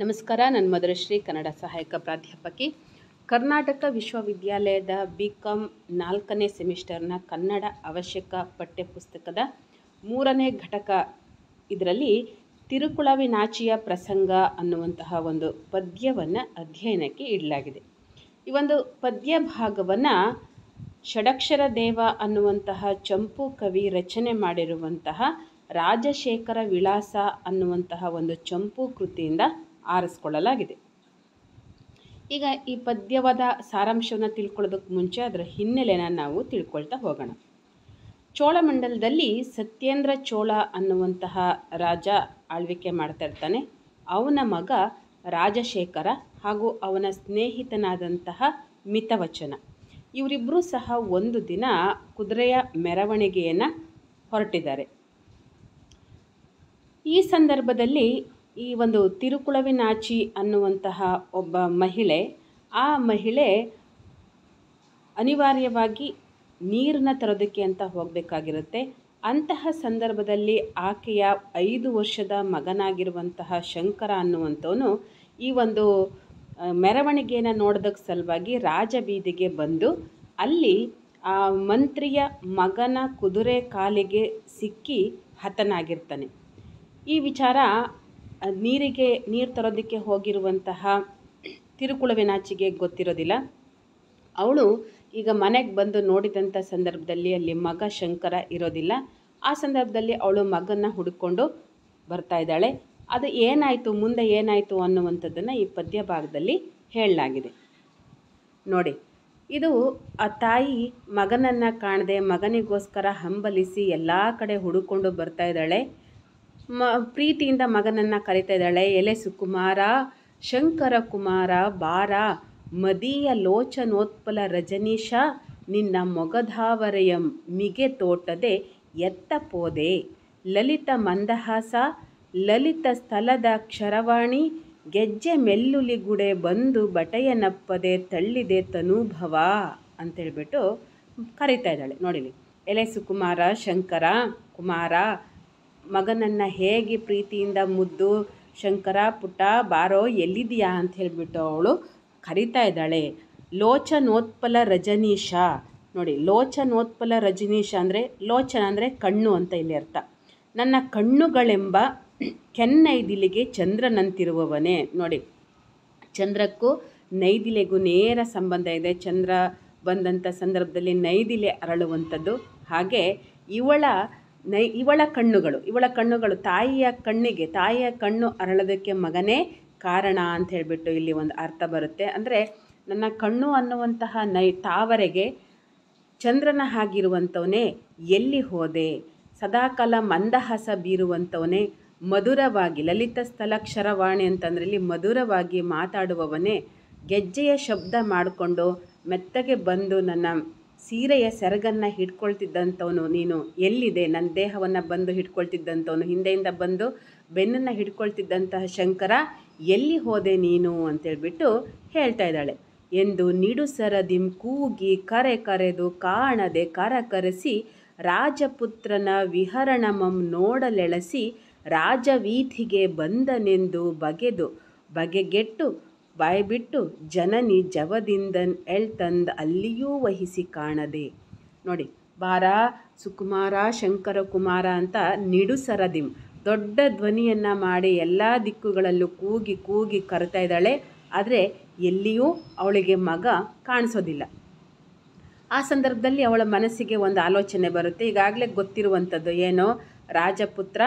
ನಮಸ್ಕಾರ ನನ್ನ ಮಧುರಶ್ರೀ ಕನ್ನಡ ಸಹಾಯಕ ಪ್ರಾಧ್ಯಾಪಕಿ. ಕರ್ನಾಟಕ ವಿಶ್ವವಿದ್ಯಾಲಯದ ಬಿ ಕಾಮ್ ನಾಲ್ಕನೇ ಸೆಮಿಸ್ಟರ್ನ ಕನ್ನಡ ಅವಶ್ಯಕ ಪಠ್ಯಪುಸ್ತಕದ ಮೂರನೇ ಘಟಕ ಇದರಲ್ಲಿ ತಿರುಕುಳವಿನಾಚಿಯ ಪ್ರಸಂಗ ಅನ್ನುವಂತಹ ಒಂದು ಪದ್ಯವನ್ನು ಅಧ್ಯಯನಕ್ಕೆ ಇಡಲಾಗಿದೆ. ಈ ಒಂದು ಪದ್ಯ ಭಾಗವನ್ನು ಷಡಕ್ಷರ ದೇವ ಅನ್ನುವಂತಹ ಚಂಪು ಕವಿ ರಚನೆ ಮಾಡಿರುವಂತಹ ರಾಜಶೇಖರ ವಿಳಾಸ ಅನ್ನುವಂತಹ ಒಂದು ಚಂಪು ಕೃತಿಯಿಂದ ಆರಿಸ್ಕೊಳ್ಳಲಾಗಿದೆ. ಈಗ ಈ ಪದ್ಯವಾದ ಸಾರಾಂಶವನ್ನು ತಿಳ್ಕೊಳ್ಳೋದಕ್ಕೆ ಮುಂಚೆ ಅದರ ಹಿನ್ನೆಲೆನ ನಾವು ತಿಳ್ಕೊಳ್ತಾ ಹೋಗೋಣ. ಚೋಳಮಂಡಲದಲ್ಲಿ ಸತ್ಯೇಂದ್ರ ಚೋಳ ಅನ್ನುವಂತಹ ರಾಜ ಆಳ್ವಿಕೆ ಮಾಡ್ತಾ ಇರ್ತಾನೆ. ಅವನ ಮಗ ರಾಜಶೇಖರ ಹಾಗೂ ಅವನ ಸ್ನೇಹಿತನಾದಂತಹ ಮಿತವಚನ. ಇವರಿಬ್ಬರೂ ಸಹ ಒಂದು ದಿನ ಕುದುರೆಯ ಮೆರವಣಿಗೆಯನ್ನು ಹೊರಟಿದ್ದಾರೆ. ಈ ಸಂದರ್ಭದಲ್ಲಿ ಈ ಒಂದು ತಿರುಕುಳವಿನಾಚಿ ಅನ್ನುವಂತಹ ಒಬ್ಬ ಮಹಿಳೆ, ಆ ಮಹಿಳೆ ಅನಿವಾರ್ಯವಾಗಿ ನೀರನ್ನ ತರೋದಕ್ಕೆ ಅಂತ ಹೋಗಬೇಕಾಗಿರುತ್ತೆ. ಅಂತಹ ಸಂದರ್ಭದಲ್ಲಿ ಆಕೆಯ ಐದು ವರ್ಷದ ಮಗನಾಗಿರುವಂತಹ ಶಂಕರ ಅನ್ನುವಂಥವನು ಈ ಒಂದು ಮೆರವಣಿಗೆಯನ್ನು ನೋಡೋದಕ್ಕೆ ಸಲುವಾಗಿ ರಾಜಬೀದಿಗೆ ಬಂದು ಅಲ್ಲಿ ಆ ಮಂತ್ರಿಯ ಮಗನ ಕುದುರೆ ಕಾಲಿಗೆ ಸಿಕ್ಕಿ ಹತನಾಗಿರ್ತಾನೆ. ಈ ವಿಚಾರ ನೀರಿಗೆ, ನೀರು ತರೋದಕ್ಕೆ ಹೋಗಿರುವಂತಹ ತಿರುಕುಳವಿನಾಚಿಗೆ ಗೊತ್ತಿರೋದಿಲ್ಲ. ಅವಳು ಈಗ ಮನೆಗೆ ಬಂದು ನೋಡಿದಂಥ ಸಂದರ್ಭದಲ್ಲಿ ಅಲ್ಲಿ ಮಗ ಶಂಕರ ಇರೋದಿಲ್ಲ. ಆ ಸಂದರ್ಭದಲ್ಲಿ ಅವಳು ಮಗನ ಹುಡುಕೊಂಡು ಬರ್ತಾ ಇದ್ದಾಳೆ. ಅದು ಏನಾಯಿತು, ಮುಂದೆ ಏನಾಯಿತು ಅನ್ನುವಂಥದ್ದನ್ನು ಈ ಪದ್ಯ ಭಾಗದಲ್ಲಿ ಹೇಳಲಾಗಿದೆ. ನೋಡಿ, ಇದು ಆ ತಾಯಿ ಮಗನನ್ನು ಕಾಣದೆ ಮಗನಿಗೋಸ್ಕರ ಹಂಬಲಿಸಿ ಎಲ್ಲ ಕಡೆ ಹುಡುಕೊಂಡು ಬರ್ತಾ ಇದ್ದಾಳೆ. ಮ, ಪ್ರೀತಿಯಿಂದ ಮಗನನ್ನು ಕರಿತಾ ಇದ್ದಾಳೆ. ಎಲೆ ಸುಕುಮಾರ, ಶಂಕರ ಕುಮಾರ, ಬಾರ, ಮದೀಯ ಲೋಚನೋತ್ಪಲ ರಜನೀಶ, ನಿನ್ನ ಮೊಗಧಾವರೆಯ ಮಿಗೆ ತೋಟದೆ ಎತ್ತ ಪೋದೆ. ಲಲಿತ ಮಂದಹಾಸ, ಲಲಿತ ಸ್ಥಳದ ಕ್ಷರವಾಣಿ, ಗೆಜ್ಜೆ ಮೆಲ್ಲುಲಿಗುಡೆ ಬಂದು ಬಟೆಯನಪ್ಪದೆ ತಳ್ಳಿದೆ ತನುಭವ ಅಂತೇಳ್ಬಿಟ್ಟು ಕರಿತಾ ಇದ್ದಾಳೆ. ನೋಡಿಲಿ. ಎಲೆ ಸುಕುಮಾರ, ಶಂಕರ ಕುಮಾರ ಮಗನನ್ನು ಹೇಗೆ ಪ್ರೀತಿಯಿಂದ ಮುದ್ದು, ಶಂಕರ, ಪುಟ್ಟ, ಬಾರೋ ಎಲ್ಲಿದೆಯಾ ಅಂತ ಹೇಳಿಬಿಟ್ಟು ಅವಳು ಕರಿತಾ ಇದ್ದಾಳೆ. ಲೋಚನೋತ್ಪಲ ರಜನೀಶ. ನೋಡಿ, ಲೋಚನೋತ್ಪಲ ರಜನೀಶ ಅಂದರೆ, ಲೋಚನ ಅಂದರೆ ಕಣ್ಣು ಅಂತ ಇಲ್ಲಿ ಅರ್ಥ. ನನ್ನ ಕಣ್ಣುಗಳೆಂಬ ಕೆನ್ನೈದಿಲಿಗೆ ಚಂದ್ರನಂತಿರುವವನೇ. ನೋಡಿ, ಚಂದ್ರಕ್ಕೂ ನೈದಿಲೆಗೂ ನೇರ ಸಂಬಂಧ ಇದೆ. ಚಂದ್ರ ಬಂದಂಥ ಸಂದರ್ಭದಲ್ಲಿ ನೈದಿಲೆ ಅರಳುವಂಥದ್ದು. ಹಾಗೆ ಇವಳ ನೈ, ಇವಳ ಕಣ್ಣುಗಳು ಇವಳ ಕಣ್ಣುಗಳು ತಾಯಿಯ ಕಣ್ಣಿಗೆ, ತಾಯಿಯ ಕಣ್ಣು ಅರಳೋದಕ್ಕೆ ಮಗನೇ ಕಾರಣ ಅಂತ ಹೇಳಿಬಿಟ್ಟು ಇಲ್ಲಿ ಒಂದು ಅರ್ಥ ಬರುತ್ತೆ. ಅಂದರೆ ನನ್ನ ಕಣ್ಣು ಅನ್ನುವಂತಹ ನೈ, ತಾವರೆಗೆ ಚಂದ್ರನ ಹಾಗಿರುವಂಥವನೇ ಎಲ್ಲಿ ಹೋದೆ? ಸದಾಕಾಲ ಮಂದಹಾಸ ಬೀರುವಂಥವನೇ ಮಧುರವಾಗಿ, ಲಲಿತ ಸ್ಥಳಕ್ಷರವಾಣಿ ಅಂತಂದರೆ ಇಲ್ಲಿ ಮಧುರವಾಗಿ ಮಾತಾಡುವವನೇ ಗೆಜ್ಜೆಯ ಶಬ್ದ ಮಾಡಿಕೊಂಡು ಮೆತ್ತಗೆ ಬಂದು ನನ್ನ ಸೀರೆಯ ಸೆರಗನ್ನು ಹಿಡ್ಕೊಳ್ತಿದ್ದಂಥವನು ನೀನು. ಎಲ್ಲಿದೆ? ನನ್ನ ದೇಹವನ್ನು ಬಂದು ಹಿಡ್ಕೊಳ್ತಿದ್ದಂಥವನು. ಹಿಂದೆಯಿಂದ ಬಂದು ಬೆನ್ನನ್ನು ಹಿಡ್ಕೊಳ್ತಿದ್ದಂತಹ ಶಂಕರ, ಎಲ್ಲಿ ಹೋದೆ ನೀನು? ಅಂತೇಳ್ಬಿಟ್ಟು ಹೇಳ್ತಾ ಇದ್ದಾಳೆ. ಎಂದು ನಿಡುಸರದಿಂ ಕೂಗಿ ಕರೆ ಕರೆದು ಕಾಣದೆ ಕರ ಕರೆಸಿ ರಾಜಪುತ್ರನ ವಿಹರಣಮಂ ನೋಡಲೆಳಸಿ ರಾಜವೀಥಿಗೆ ಬಂದನೆಂದು ಬಗೆದು, ಬಗೆಗೆಟ್ಟು ಬಾಯ್ಬಿಟ್ಟು ಜನನಿ ಜವದಿಂದನ್ ಎಳ್ತಂದ ಅಲ್ಲಿಯೂ ವಹಿಸಿ ಕಾಣದೆ. ನೋಡಿ, ಬಾರ ಸುಕುಮಾರ, ಶಂಕರ ಕುಮಾರ ಅಂತ ನಿಡುಸರದಿಂ ದೊಡ್ಡ ಧ್ವನಿಯನ್ನು ಮಾಡಿ ಎಲ್ಲ ದಿಕ್ಕುಗಳಲ್ಲೂ ಕೂಗಿ ಕೂಗಿ ಕರ್ತಾ ಇದ್ದಾಳೆ. ಆದರೆ ಎಲ್ಲಿಯೂ ಅವಳಿಗೆ ಮಗ ಕಾಣಿಸೋದಿಲ್ಲ. ಆ ಸಂದರ್ಭದಲ್ಲಿ ಅವಳ ಮನಸ್ಸಿಗೆ ಒಂದು ಆಲೋಚನೆ ಬರುತ್ತೆ. ಈಗಾಗಲೇ ಗೊತ್ತಿರುವಂಥದ್ದು ಏನೋ? ರಾಜಪುತ್ರ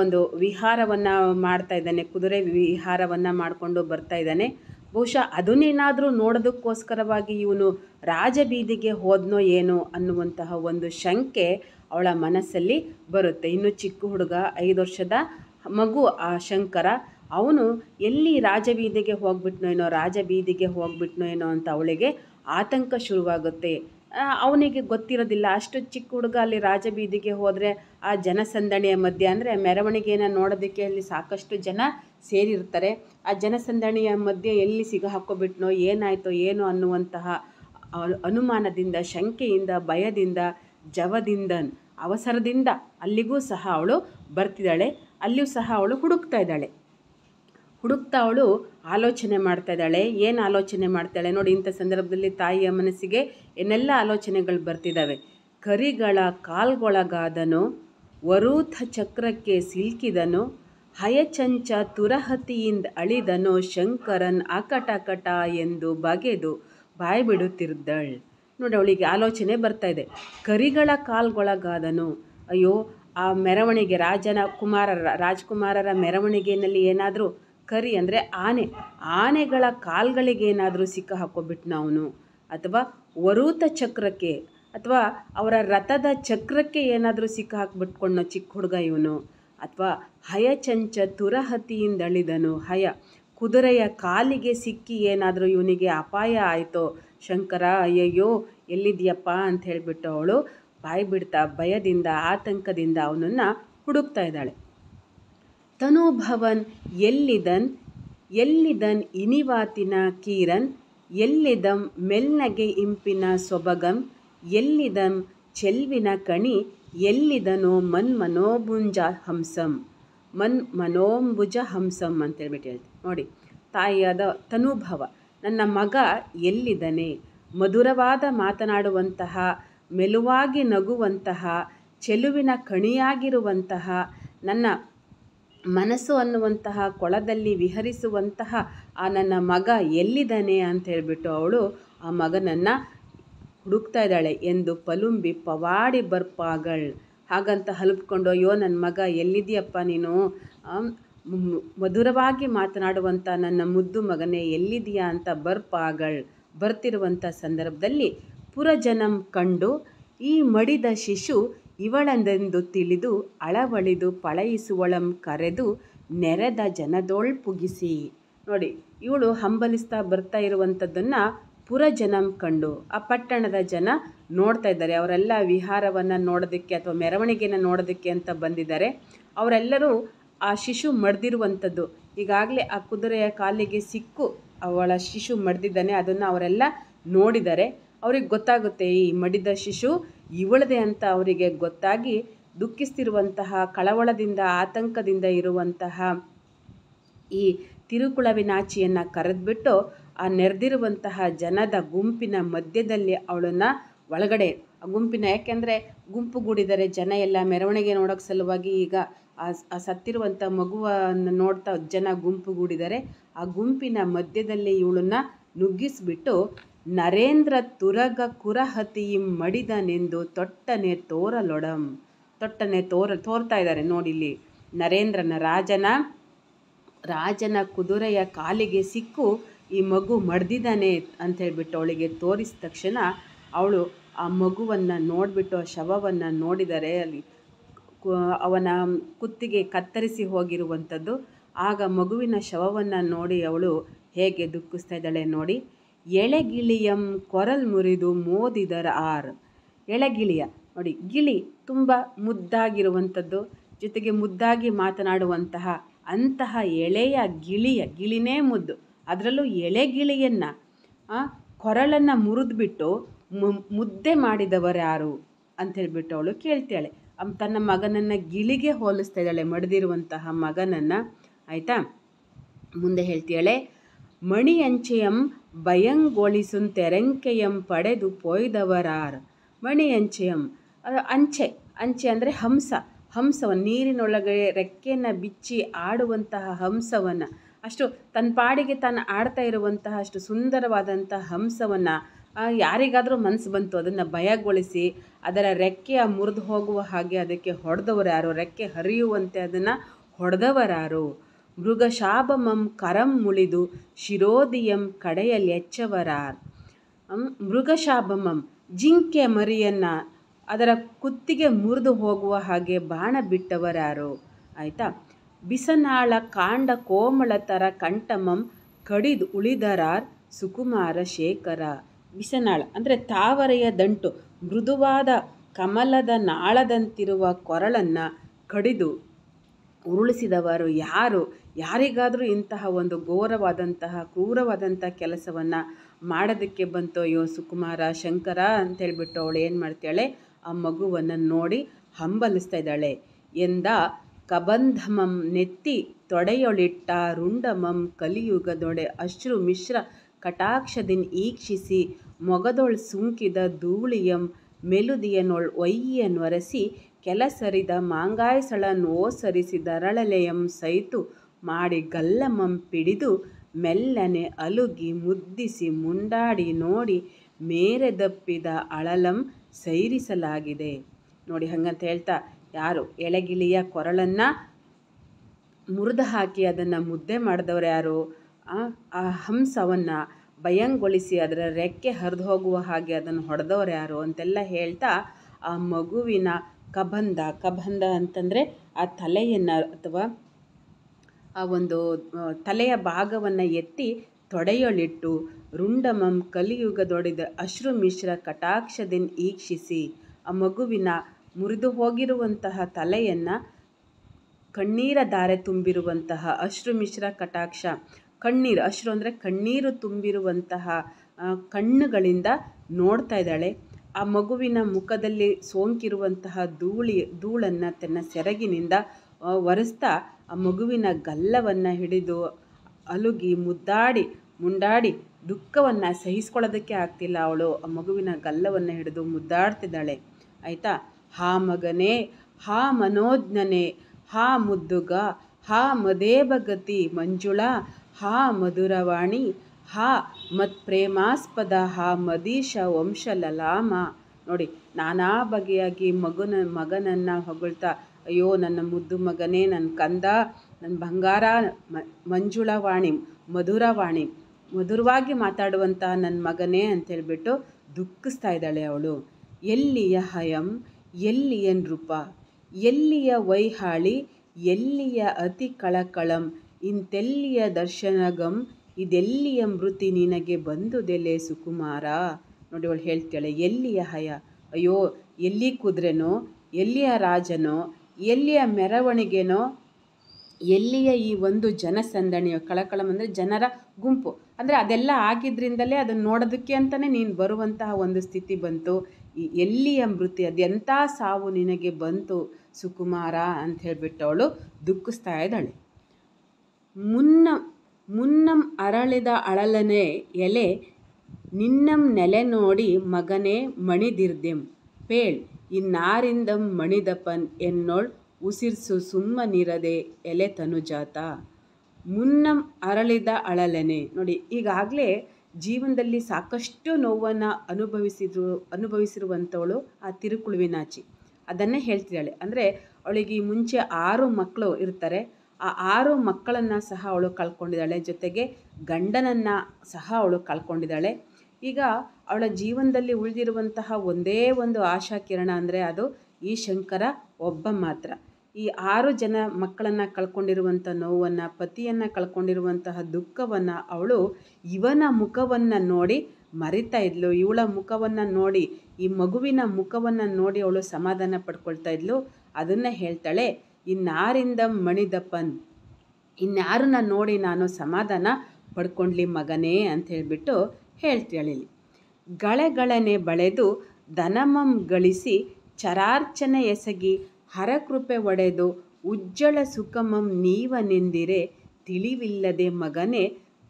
ಒಂದು ವಿಹಾರವನ್ನು ಮಾಡ್ತಾ ಇದ್ದಾನೆ, ಕುದುರೆ ವಿಹಾರವನ್ನು ಮಾಡಿಕೊಂಡು ಬರ್ತಾ ಇದ್ದಾನೆ. ಬಹುಶಃ ಅದನ್ನೇನಾದರೂ ನೋಡೋದಕ್ಕೋಸ್ಕರವಾಗಿ ಇವನು ರಾಜಬೀದಿಗೆ ಹೋದ್ನೋ ಏನೋ ಅನ್ನುವಂತಹ ಒಂದು ಶಂಕೆ ಅವಳ ಮನಸ್ಸಲ್ಲಿ ಬರುತ್ತೆ. ಇನ್ನು ಚಿಕ್ಕ ಹುಡುಗ, ಐದು ವರ್ಷದ ಮಗು ಆ ಶಂಕರ, ಅವನು ಎಲ್ಲಿ ರಾಜಬೀದಿಗೆ ಹೋಗ್ಬಿಟ್ನೋ ಏನೋ, ರಾಜಬೀದಿಗೆ ಹೋಗ್ಬಿಟ್ನೋ ಏನೋ ಅಂತ ಅವಳಿಗೆ ಆತಂಕ ಶುರುವಾಗುತ್ತೆ. ಅವನಿಗೆ ಗೊತ್ತಿರೋದಿಲ್ಲ. ಅಷ್ಟು ಚಿಕ್ಕ ಹುಡುಗ ಅಲ್ಲಿ ರಾಜಬೀದಿಗೆ ಹೋದರೆ ಆ ಜನಸಂದಣಿಯ ಮಧ್ಯೆ ಅಂದರೆ ಮೆರವಣಿಗೆಯನ್ನು ನೋಡೋದಕ್ಕೆ ಅಲ್ಲಿ ಸಾಕಷ್ಟು ಜನ ಸೇರಿರ್ತಾರೆ. ಆ ಜನಸಂದಣಿಯ ಮಧ್ಯೆ ಎಲ್ಲಿ ಸಿಗ ಹಾಕ್ಕೊಬಿಟ್ನೋ ಏನಾಯಿತೋ, ಏನೋ ಅನ್ನುವಂತಹ ಅನುಮಾನದಿಂದ, ಶಂಕೆಯಿಂದ, ಭಯದಿಂದ, ಜವದಿಂದ, ಅವಸರದಿಂದ ಅಲ್ಲಿಗೂ ಸಹ ಅವಳು ಬರ್ತಿದ್ದಾಳೆ. ಅಲ್ಲಿಯೂ ಸಹ ಅವಳು ಹುಡುಕ್ತಾ ಇದ್ದಾಳೆ. ಹುಡುಕ್ತಾ ಅವಳು ಆಲೋಚನೆ ಮಾಡ್ತಾ ಇದ್ದಾಳೆ. ಏನು ಆಲೋಚನೆ ಮಾಡ್ತಾಳೆ ನೋಡಿ, ಇಂಥ ಸಂದರ್ಭದಲ್ಲಿ ತಾಯಿಯ ಮನಸ್ಸಿಗೆ ಏನೆಲ್ಲ ಆಲೋಚನೆಗಳು ಬರ್ತಿದ್ದಾವೆ. ಕರಿಗಳ ಕಾಲ್ಗೊಳಗಾದನು, ವರೂಥ ಚಕ್ರಕ್ಕೆ ಸಿಲ್ಕಿದನು, ಹಯಚಂಚ ತುರಹತಿಯಿಂದ ಅಳಿದನು, ಶಂಕರನ್ ಅಕಟಕಟ ಎಂದು ಬಗೆದು ಬಾಯಿ ಬಿಡುತ್ತಿದ್ದಳ್ ನೋಡಿ, ಅವಳಿಗೆ ಆಲೋಚನೆ ಬರ್ತಾ ಇದೆ. ಕರಿಗಳ ಕಾಲ್ಗೊಳಗಾದನು. ಅಯ್ಯೋ, ಆ ಮೆರವಣಿಗೆ ರಾಜನ ಕುಮಾರರ, ರಾಜ್ಕುಮಾರರ ಮೆರವಣಿಗೆಯಲ್ಲಿ ಏನಾದರೂ ಕರಿ ಅಂದರೆ ಆನೆ. ಆನೆಗಳ ಕಾಲುಗಳಿಗೆ ಏನಾದರೂ ಸಿಕ್ಕ ಹಾಕೋಬಿಟ್ನ ಅವನು. ಅಥವಾ ವರೂತ ಚಕ್ರಕ್ಕೆ, ಅಥವಾ ಅವರ ರಥದ ಚಕ್ರಕ್ಕೆ ಏನಾದರೂ ಸಿಕ್ಕ ಹಾಕ್ಬಿಟ್ಕೊಂಡ ಚಿಕ್ಕ ಹುಡುಗ ಇವನು. ಅಥವಾ ಹಯಚಂಚ ತುರಹತಿಯಿಂದ ಅಳಿದನು. ಹಯ, ಕುದುರೆಯ ಕಾಲಿಗೆ ಸಿಕ್ಕಿ ಏನಾದರೂ ಇವನಿಗೆ ಅಪಾಯ ಆಯಿತೋ? ಶಂಕರ, ಅಯ್ಯಯ್ಯೋ ಎಲ್ಲಿದೆಯಪ್ಪ ಅಂತ ಹೇಳಿಬಿಟ್ಟು ಅವಳು ಬಾಯಿ ಬಿಡ್ತಾ ಭಯದಿಂದ, ಆತಂಕದಿಂದ ಅವನನ್ನು ಹುಡುಕ್ತಾ ಇದ್ದಾಳೆ. ತನುಭವನ್ ಎಲ್ಲಿದನ್? ಎಲ್ಲಿದನ್ ಇನಿವಾತಿನ ಕೀರನ್? ಎಲ್ಲಿದಂ ಮೆಲ್ನಗೆ ಇಂಪಿನ ಸೊಬಗಂ? ಎಲ್ಲಿದಂ ಚೆಲ್ವಿನ ಕಣಿ? ಎಲ್ಲಿದನೋ ಮನ್ ಮನೋಭುಂಜ ಹಂಸಂ? ಮನ್ ಮನೋಂಬುಜ ಹಂಸಂ ಅಂತೇಳ್ಬಿಟ್ಟು ಹೇಳ್ತೀನಿ. ನೋಡಿ, ತಾಯಿಯಾದ ತನುಭವ, ನನ್ನ ಮಗ ಎಲ್ಲಿದನೆ? ಮಧುರವಾದ ಮಾತನಾಡುವಂತಹ, ಮೆಲುವಾಗಿ ನಗುವಂತಹ, ಚೆಲುವಿನ ಕಣಿಯಾಗಿರುವಂತಹ, ನನ್ನ ಮನಸ್ಸು ಅನ್ನುವಂತಹ, ಕೊಳದಲ್ಲಿ ವಿಹರಿಸುವಂತಹ, ಆ ನನ್ನ ಮಗ ಎಲ್ಲಿದ್ದಾನೆ ಅಂತ ಹೇಳಿಬಿಟ್ಟು ಅವಳು, ಆ ಮಗನನ್ನು ಹುಡುಕ್ತಾ ಇದ್ದಾಳೆ ಎಂದು ಪಲುಂಬಿ ಪವಾಡಿ ಬರ್ಪಾಗಳ್ ಹಾಗಂತ ಹಲುಪ್ಕೊಂಡು ಅಯ್ಯೋ ನನ್ನ ಮಗ ಎಲ್ಲಿದೆಯಪ್ಪ ನೀನು? ಮಧುರವಾಗಿ ಮಾತನಾಡುವಂಥ ನನ್ನ ಮುದ್ದು ಮಗನೇ ಎಲ್ಲಿದೆಯಾ ಅಂತ ಬರ್ಪಾಗಳ್ ಬರ್ತಿರುವಂಥ ಸಂದರ್ಭದಲ್ಲಿ ಪುರಜನಂ ಕಂಡು, ಈ ಮಡಿದ ಶಿಶು ಇವಳಂದೆಂದು ತಿಳಿದು ಅಳವಳಿದು ಪಳಯಿಸುವಳಂ ಕರೆದು ನೆರೆದ ಜನದೋಳ್ ಪುಗಿಸಿ. ನೋಡಿ, ಇವಳು ಹಂಬಲಿಸ್ತಾ ಬರ್ತಾ ಇರುವಂಥದ್ದನ್ನು ಪುರಜನಂ ಕಂಡು. ಆ ಪಟ್ಟಣದ ಜನ ನೋಡ್ತಾ ಇದ್ದಾರೆ. ಅವರೆಲ್ಲ ವಿಹಾರವನ್ನು ನೋಡೋದಕ್ಕೆ ಅಥವಾ ಮೆರವಣಿಗೆಯನ್ನು ನೋಡೋದಕ್ಕೆ ಅಂತ ಬಂದಿದ್ದಾರೆ. ಅವರೆಲ್ಲರೂ ಆ ಶಿಶು ಮಡ್ದಿರುವಂಥದ್ದು. ಈಗಾಗಲೇ ಆ ಕುದುರೆಯ ಕಾಲಿಗೆ ಸಿಕ್ಕು ಅವಳ ಶಿಶು ಮಡ್ದಿದ್ದಾನೆ. ಅದನ್ನು ಅವರೆಲ್ಲ ನೋಡಿದ್ದಾರೆ. ಅವ್ರಿಗೆ ಗೊತ್ತಾಗುತ್ತೆ, ಈ ಮಡಿದ ಶಿಶು ಇವಳದೆ ಅಂತ ಅವರಿಗೆ ಗೊತ್ತಾಗಿ ದುಃಖಿಸ್ತಿರುವಂತಹ, ಕಳವಳದಿಂದ, ಆತಂಕದಿಂದ ಇರುವಂತಹ ಈ ತಿರುಕುಳವಿನಾಚಿಯನ್ನು ಕರೆದ್ಬಿಟ್ಟು ಆ ನೆರೆದಿರುವಂತಹ ಜನದ ಗುಂಪಿನ ಮಧ್ಯದಲ್ಲಿ ಅವಳನ್ನು ಒಳಗಡೆ, ಆ ಗುಂಪಿನ ಯಾಕೆಂದರೆ ಗುಂಪುಗೂಡಿದರೆ ಜನ ಎಲ್ಲ ಮೆರವಣಿಗೆ ನೋಡೋಕೆ ಸಲುವಾಗಿ ಈಗ ಆ ಸತ್ತಿರುವಂಥ ಮಗುವನ್ನು ನೋಡ್ತಾ ಜನ ಗುಂಪುಗೂಡಿದರೆ ಆ ಗುಂಪಿನ ಮಧ್ಯದಲ್ಲಿ ಇವಳನ್ನ ನುಗ್ಗಿಸ್ಬಿಟ್ಟು ನರೇಂದ್ರ ತುರಗ ಕುರಹತಿಯಿಂ ಮಡಿದನೆಂದು ತೊಟ್ಟನೆ ತೋರಲೊಡಂ. ತೊಟ್ಟನೆ ತೋರ, ತೋರ್ತಾ ಇದ್ದಾರೆ ನೋಡಿ ಇಲ್ಲಿ. ನರೇಂದ್ರನ ರಾಜನ ರಾಜನ ಕುದುರೆಯ ಕಾಲಿಗೆ ಸಿಕ್ಕು, ಈ ಮಗು ಮಡ್ದಿದ್ದಾನೆ ಅಂತ ಹೇಳ್ಬಿಟ್ಟು ಅವಳಿಗೆ ತೋರಿಸಿದ ತಕ್ಷಣ ಅವಳು ಆ ಮಗುವನ್ನು ನೋಡಿಬಿಟ್ಟು, ಆ ಶವವನ್ನು ನೋಡಿದರೆ ಅಲ್ಲಿ ಅವನ ಕುತ್ತಿಗೆ ಕತ್ತರಿಸಿ ಹೋಗಿರುವಂಥದ್ದು. ಆಗ ಮಗುವಿನ ಶವವನ್ನು ನೋಡಿ ಅವಳು ಹೇಗೆ ದುಃಖಿಸ್ತಾ ಇದ್ದಾಳೆ ನೋಡಿ. ಎಳೆಗಿಳಿಯಂ ಕೊರಲ್ ಮುರಿದು ಮೋದಿದರ ಆರ್. ಎಳೆಗಿಳಿಯ. ನೋಡಿ, ಗಿಳಿ ತುಂಬ ಮುದ್ದಾಗಿರುವಂಥದ್ದು, ಜೊತೆಗೆ ಮುದ್ದಾಗಿ ಮಾತನಾಡುವಂತಹ ಅಂತಹ ಎಳೆಯ ಗಿಳಿಯ, ಗಿಳಿನೇ ಮುದ್ದು. ಅದರಲ್ಲೂ ಎಳೆಗಿಳಿಯನ್ನು ಕೊರಳನ್ನು ಮುರಿದ್ಬಿಟ್ಟು ಮುದ್ದೆ ಮಾಡಿದವರು ಯಾರು ಅಂಥೇಳ್ಬಿಟ್ಟು ಅವಳು ಕೇಳ್ತಾಳೆ. ತನ್ನ ಮಗನನ್ನು ಗಿಳಿಗೆ ಹೋಲಿಸ್ತಾ ಇದ್ದಾಳೆ, ಮಡಿದಿರುವಂತಹ ಮಗನನ್ನು. ಆಯಿತಾ? ಮುಂದೆ ಹೇಳ್ತಾಳೆ ಮಣಿಯಂಚೆಯಂ ಭಯಂಗೊಳಿಸುನ್ ತೆರಂಕೆಯಂ ಪಡೆದು ಪೊಯ್ದವರಾರ್. ಮಣಿಯಂಚೆಯಂ ಅಂಚೆ ಅಂಚೆ ಅಂದರೆ ಹಂಸ ಹಂಸವನ್ನು ನೀರಿನೊಳಗೆ ರೆಕ್ಕೆಯನ್ನು ಬಿಚ್ಚಿ ಆಡುವಂತಹ ಹಂಸವನ್ನು. ಅಷ್ಟು ತನ್ನ ಪಾಡಿಗೆ ತಾನು ಆಡ್ತಾ ಇರುವಂತಹ ಅಷ್ಟು ಸುಂದರವಾದಂಥ ಹಂಸವನ್ನು ಯಾರಿಗಾದರೂ ಮನಸ್ಸು ಬಂತು ಅದನ್ನು ಭಯಗೊಳಿಸಿ ಅದರ ರೆಕ್ಕೆಯ ಮುರಿದು ಹೋಗುವ ಹಾಗೆ ಅದಕ್ಕೆ ಹೊಡೆದವರು ಯಾರು? ರೆಕ್ಕೆ ಹರಿಯುವಂತೆ ಅದನ್ನು ಹೊಡೆದವರಾರು. ಮೃಗಶಾಪಮಂ ಕರಂ ಮುಳಿದು ಶಿರೋದಿಯಂ ಕಡೆಯಲೆಚ್ಚವರಾರ್ ಮೃಗಶಾಪಮಂ ಜಿಂಕೆ ಮರಿಯನ್ನು ಅದರ ಕುತ್ತಿಗೆ ಮುರಿದು ಹೋಗುವ ಹಾಗೆ ಬಾಣ ಬಿಟ್ಟವರಾರು. ಆಯಿತಾ? ಬಿಸನಾಳ ಕಾಂಡ ಕೋಮಳ ತರ ಕಂಠಮಂ ಕಡಿದು ಉಳಿದರಾರ್ ಸುಕುಮಾರ ಶೇಖರ. ಬಿಸನಾಳ ಅಂದರೆ ತಾವರೆಯ ದಂಟು, ಮೃದುವಾದ ಕಮಲದ ನಾಳದಂತಿರುವ ಕೊರಳನ್ನು ಕಡಿದು ಉರುಳಿಸಿದವರು ಯಾರು? ಯಾರಿಗಾದರೂ ಇಂತಹ ಒಂದು ಘೋರವಾದಂತಹ ಕ್ರೂರವಾದಂಥ ಕೆಲಸವನ್ನು ಮಾಡೋದಕ್ಕೆ ಬಂತು ಅಯ್ಯೋ ಸುಕುಮಾರ, ಶಂಕರ ಅಂತೇಳ್ಬಿಟ್ಟು ಅವಳು ಏನು ಮಾಡ್ತಾಳೆ, ಆ ಮಗುವನ್ನು ನೋಡಿ ಹಂಬಲಿಸ್ತಾ ಇದ್ದಾಳೆ. ಎಂದ, ಕಬಂಧಮಂ ನೆತ್ತಿ ತೊಡೆಯೊಳಿಟ್ಟ ರುಂಡಮಂ ಕಲಿಯುಗದೊಡೆ ಅಶ್ರು ಮಿಶ್ರ ಕಟಾಕ್ಷದಿನ್ ಈಕ್ಷಿಸಿ ಮೊಗದೊಳ್ ಸುಂಕಿದ ಧೂಳಿಯಂ ಮೆಲುದಿಯನೊಳ್ ಒಯ್ಯನ್ವರಸಿ ಕೆಲಸರಿದ ಮಾಂಗಾಯ್ಸಳನ್ ಓಸರಿಸಿದರಳಲೆಯಂ ಸೈತು ಮಾಡಿ ಗಲ್ಲಮಂ ಪಿಡಿದು ಮೆಲ್ಲನೆ ಅಲುಗಿ ಮುದ್ದಿಸಿ ಮುಂಡಾಡಿ ನೋಡಿ ಮೇರೆದಪ್ಪಿದ ಅಳಲಂ ಸೈರಿಸಲಾಗಿದೆ. ನೋಡಿ ಹಂಗಂತ ಹೇಳ್ತಾ, ಯಾರು ಎಳೆಗಿಳಿಯ ಕೊರಳನ್ನು ಮುರಿದು ಹಾಕಿ ಅದನ್ನು ಮುದ್ದೆ ಮಾಡಿದವರು ಯಾರು? ಆ ಹಂಸವನ್ನು ಭಯಂಗೊಳಿಸಿ ಅದರ ರೆಕ್ಕೆ ಹರಿದು ಹೋಗುವ ಹಾಗೆ ಅದನ್ನು ಹೊಡೆದವ್ರು ಯಾರು ಅಂತೆಲ್ಲ ಹೇಳ್ತಾ, ಆ ಮಗುವಿನ ಕಬಂಧ ಕಬಂಧ ಅಂತಂದರೆ ಆ ತಲೆಯನ್ನು ಅಥವಾ ಆ ಒಂದು ತಲೆಯ ಭಾಗವನ್ನು ಎತ್ತಿ ತೊಡೆಯೊಳಿಟ್ಟು ರುಂಡಮಂ ಕಲಿಯುಗದೊಡೆದ ಅಶ್ರು ಮಿಶ್ರ ಕಟಾಕ್ಷದಿನ್ ಈಕ್ಷಿಸಿ. ಆ ಮಗುವಿನ ಮುರಿದು ಹೋಗಿರುವಂತಹ ತಲೆಯನ್ನು ಕಣ್ಣೀರ ಧಾರೆ ತುಂಬಿರುವಂತಹ ಅಶ್ರು ಮಿಶ್ರ ಕಟಾಕ್ಷ. ಕಣ್ಣೀರು, ಅಶ್ರು ಅಂದರೆ ಕಣ್ಣೀರು ತುಂಬಿರುವಂತಹ ಕಣ್ಣುಗಳಿಂದ ನೋಡ್ತಾ ಇದ್ದಾಳೆ. ಆ ಮಗುವಿನ ಮುಖದಲ್ಲಿ ಸೋಂಕಿರುವಂತಹ ಧೂಳಿ, ಧೂಳನ್ನು ತನ್ನ ಸೆರಗಿನಿಂದ ಒರೆಸ್ತಾ ಆ ಮಗುವಿನ ಗಲ್ಲವನ್ನು ಹಿಡಿದು ಅಲುಗಿ ಮುದ್ದಾಡಿ, ಮುಂಡಾಡಿ ದುಃಖವನ್ನು ಸಹಿಸ್ಕೊಳ್ಳೋದಕ್ಕೆ ಆಗ್ತಿಲ್ಲ ಅವಳು. ಆ ಮಗುವಿನ ಗಲ್ಲವನ್ನು ಹಿಡಿದು ಮುದ್ದಾಡ್ತಿದ್ದಾಳೆ. ಆಯಿತಾ? ಹಾ ಮಗನೇ, ಹಾ ಮನೋಜ್ಞನೆ, ಹಾ ಮುದ್ದುಗ, ಹಾ ಮದೇಬಗತಿ ಮಂಜುಳ, ಹಾ ಮಧುರವಾಣಿ, ಹಾ ಮತ್ ಪ್ರೇಮಾಸ್ಪದ ಹಾ ಮದೀಶ ವಂಶಲಲಾಮ. ನೋಡಿ, ನಾನಾ ಬಗೆಯಾಗಿ ಮಗನ, ಮಗನನ್ನು ಹೊಗಳ್ತಾ ಅಯ್ಯೋ, ನನ್ನ ಮುದ್ದು ಮಗನೇ, ನನ್ನ ಕಂದ, ನನ್ನ ಬಂಗಾರ ಮಂಜುಳವಾಣಿ, ಮಧುರವಾಣಿ, ಮಧುರವಾಗಿ ಮಾತಾಡುವಂಥ ನನ್ನ ಮಗನೇ ಅಂತೇಳ್ಬಿಟ್ಟು ದುಃಖಿಸ್ತಾ ಇದ್ದಾಳೆ ಅವಳು. ಎಲ್ಲಿಯ ಹಯಂ, ಎಲ್ಲಿಯ ನೃಪ, ಎಲ್ಲಿಯ ವೈಹಾಳಿ, ಎಲ್ಲಿಯ ಅತಿ ಕಳಕಳಂ, ಇಂತೆಲ್ಲಿಯ ದರ್ಶನಗಂ, ಇದೆಲ್ಲಿಯ ಮೃತಿ ನಿನಗೆ ಬಂದುದೆಲೆ ಸುಕುಮಾರ? ನೋಡಿ ಅವಳು ಹೇಳ್ತಾಳೆ ಎಲ್ಲಿಯ ಹಯ? ಅಯ್ಯೋ, ಎಲ್ಲಿ ಕುದುರೆನೋ, ಎಲ್ಲಿಯ ರಾಜನೋ ಎಲ್ಲಿಯ ಮೆರವಣಿಗೆನೋ, ಎಲ್ಲಿಯ ಈ ಒಂದು ಜನಸಂದಣಿಯೋ, ಕಳಕಳಂ ಅಂದರೆ ಜನರ ಗುಂಪು. ಅಂದರೆ ಅದೆಲ್ಲ ಆಗಿದ್ದರಿಂದಲೇ ಅದನ್ನು ನೋಡೋದಕ್ಕೆ ಅಂತಲೇ ನೀನು ಬರುವಂತಹ ಒಂದು ಸ್ಥಿತಿ ಬಂತು. ಎಲ್ಲಿಯ ಮೃತಿ ಅದೆಂಥ ಸಾವು ನಿನಗೆ ಬಂತು ಸುಕುಮಾರ ಅಂತ ಹೇಳಿಬಿಟ್ಟು ಅವಳು ದುಃಖಿಸ್ತಾ ಇದ್ದಾಳೆ. ಮುನ್ನ, ಮುನ್ನಂ ಅರಳಿದ ಅಳಲನೆ ಎಲೆ, ನಿನ್ನಂ ನೆಲೆ ನೋಡಿ ಮಗನೇ ಮಣಿದಿರ್ದೆಂ. ಪೇಳ್ ಇನ್ನಾರಿಂದಂ ಮಣಿದಪನ್ ಎನ್ನೋಳ್ ಉಸಿರ್ಸು ಸುಮ್ಮನಿರದೆ ಎಲೆ ತನುಜಾತ. ಮುನ್ನಂ ಅರಳಿದ ಅಳಲೆನೆ. ನೋಡಿ, ಈಗಾಗಲೇ ಜೀವನದಲ್ಲಿ ಸಾಕಷ್ಟು ನೋವನ್ನು ಅನುಭವಿಸಿದ್ರು, ಅನುಭವಿಸಿರುವಂಥವಳು ಆ ತಿರುಕುಳುವಿನಾಚಿ. ಅದನ್ನೇ ಹೇಳ್ತಿದ್ದಾಳೆ. ಅಂದರೆ, ಅವಳಿಗೆ ಈ ಮುಂಚೆ ಆರು ಮಕ್ಕಳು ಇರ್ತಾರೆ. ಆ ಆರು ಮಕ್ಕಳನ್ನು ಸಹ ಅವಳು ಕಳ್ಕೊಂಡಿದ್ದಾಳೆ. ಜೊತೆಗೆ ಗಂಡನನ್ನು ಸಹ ಅವಳು ಕಳ್ಕೊಂಡಿದ್ದಾಳೆ. ಈಗ ಅವಳ ಜೀವನದಲ್ಲಿ ಉಳಿದಿರುವಂತಹ ಒಂದೇ ಒಂದು ಆಶಾ ಕಿರಣ ಅಂದರೆ ಅದು ಈ ಶಂಕರ ಒಬ್ಬ ಮಾತ್ರ. ಈ ಆರು ಜನ ಮಕ್ಕಳನ್ನು ಕಳ್ಕೊಂಡಿರುವಂಥ ನೋವನ್ನು, ಪತಿಯನ್ನು ಕಳ್ಕೊಂಡಿರುವಂತಹ ದುಃಖವನ್ನು ಅವಳು ಇವನ ಮುಖವನ್ನು ನೋಡಿ ಮರಿತಾ ಇದ್ಲು. ಇವಳ ಮುಖವನ್ನು ನೋಡಿ, ಈ ಮಗುವಿನ ಮುಖವನ್ನು ನೋಡಿ ಅವಳು ಸಮಾಧಾನ ಪಡ್ಕೊಳ್ತಾ ಇದ್ಲು. ಅದನ್ನು ಹೇಳ್ತಾಳೆ, ಇನ್ನಾರಿಂದ ಮಣಿದಪ್ಪನ್, ಇನ್ಯಾರನ್ನ ನೋಡಿ ನಾನು ಸಮಾಧಾನ ಪಡ್ಕೊಂಡ್ಲಿ ಮಗನೇ? ಅಂತ ಹೇಳಿಬಿಟ್ಟು ಹೇಳ್ತಾಳೆ ಇಲ್ಲಿ ಗಳೆಗಳನೆ ಬಳೆದು ಧನಮಂ ಗಳಿಸಿ ಚರಾರ್ಚನೆ ಎಸಗಿ ಹರಕೃಪೆ ಒಡೆದು ಉಜ್ಜಳ ಸುಖಮಂ ನೀವನೆಂದಿರೆ ತಿಳಿವಿಲ್ಲದೆ ಮಗನೇ